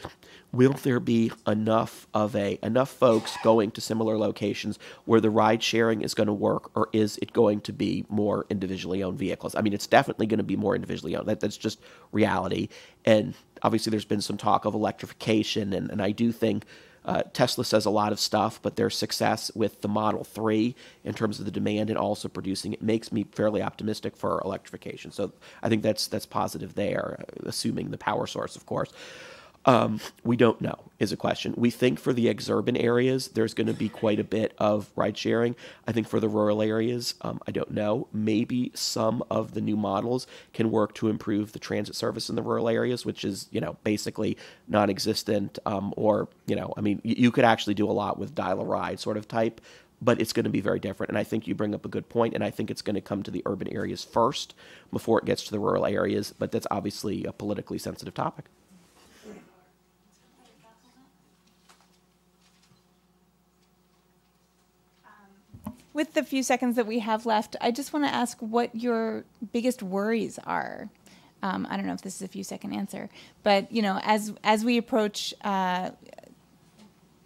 will there be enough of a enough folks going to similar locations where the ride sharing is going to work or is it going to be more individually owned vehicles? I mean it's definitely going to be more individually owned. That, that's just reality. And obviously there's been some talk of electrification and, and i do think uh, Tesla says a lot of stuff, but their success with the Model 3 in terms of the demand and also producing it makes me fairly optimistic for electrification. So I think that's that's positive there, assuming the power source, of course. Um, we don't know is a question. We think for the exurban areas, there's going to be quite a bit of ride sharing. I think for the rural areas, um, I don't know. Maybe some of the new models can work to improve the transit service in the rural areas, which is, you know, basically non-existent. Um, or, you know, I mean, you, you could actually do a lot with dial a ride sort of type but it's going to be very different. And I think you bring up a good point, and I think it's going to come to the urban areas first before it gets to the rural areas. But that's obviously a politically sensitive topic. With the few seconds that we have left, I just want to ask what your biggest worries are. Um, I don't know if this is a few second answer, but you know, as as we approach uh,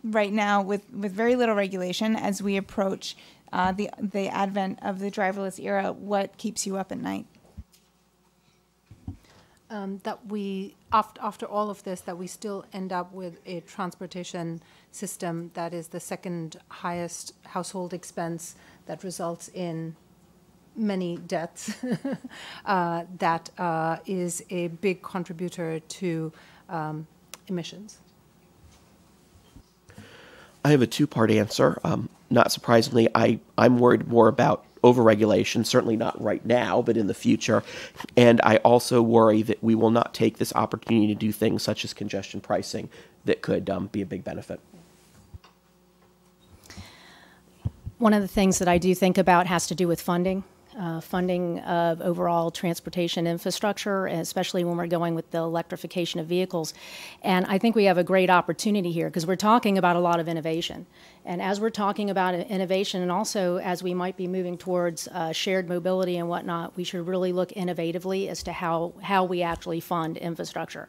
right now with with very little regulation, as we approach uh, the the advent of the driverless era, what keeps you up at night? um, that we, after, after all of this, that we still end up with a transportation system that is the second highest household expense that results in many deaths, [laughs] uh, That uh, is a big contributor to um, emissions. I have a two part answer. Um, not surprisingly, I, I'm worried more about overregulation, certainly not right now, but in the future. And I also worry that we will not take this opportunity to do things such as congestion pricing that could um, be a big benefit. One of the things that I do think about has to do with funding uh, funding of overall transportation infrastructure, especially when we're going with the electrification of vehicles. And I think we have a great opportunity here because we're talking about a lot of innovation. And as we're talking about innovation, and also as we might be moving towards uh, shared mobility and whatnot, we should really look innovatively as to how, how we actually fund infrastructure.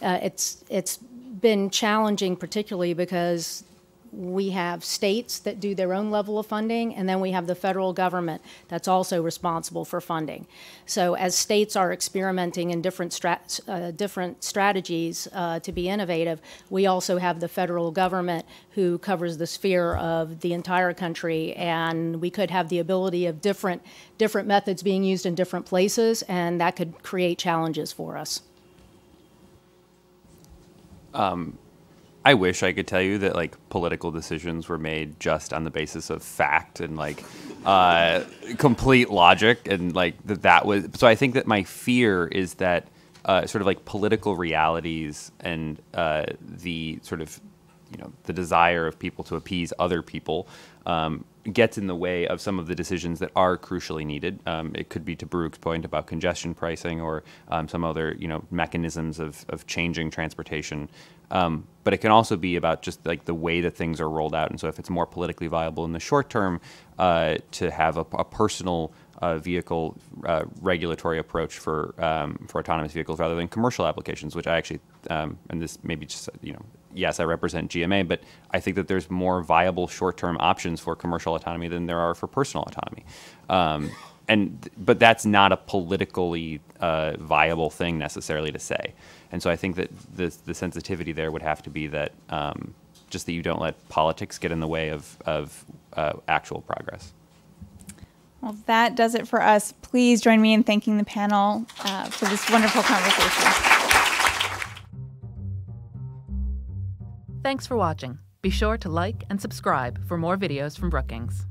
Uh, it's, it's been challenging, particularly because we have states that do their own level of funding, and then we have the federal government that's also responsible for funding. So as states are experimenting in different, strat uh, different strategies uh, to be innovative, we also have the federal government who covers the sphere of the entire country, and we could have the ability of different, different methods being used in different places, and that could create challenges for us. Um, I wish I could tell you that like political decisions were made just on the basis of fact and like uh, complete logic and like that that was. So I think that my fear is that uh, sort of like political realities and uh, the sort of you know the desire of people to appease other people um, gets in the way of some of the decisions that are crucially needed. Um, it could be to Baruch's point about congestion pricing or um, some other you know mechanisms of, of changing transportation um, but it can also be about just like the way that things are rolled out. And so, if it's more politically viable in the short term uh, to have a, a personal uh, vehicle uh, regulatory approach for um, for autonomous vehicles rather than commercial applications, which I actually um, and this maybe just you know yes I represent GMA, but I think that there's more viable short term options for commercial autonomy than there are for personal autonomy. Um, and but that's not a politically uh, viable thing necessarily to say. And so I think that the, the sensitivity there would have to be that um, just that you don't let politics get in the way of, of uh, actual progress. Well, that does it for us. Please join me in thanking the panel uh, for this wonderful conversation. Thanks for watching. Be sure to like and subscribe for more videos from Brookings.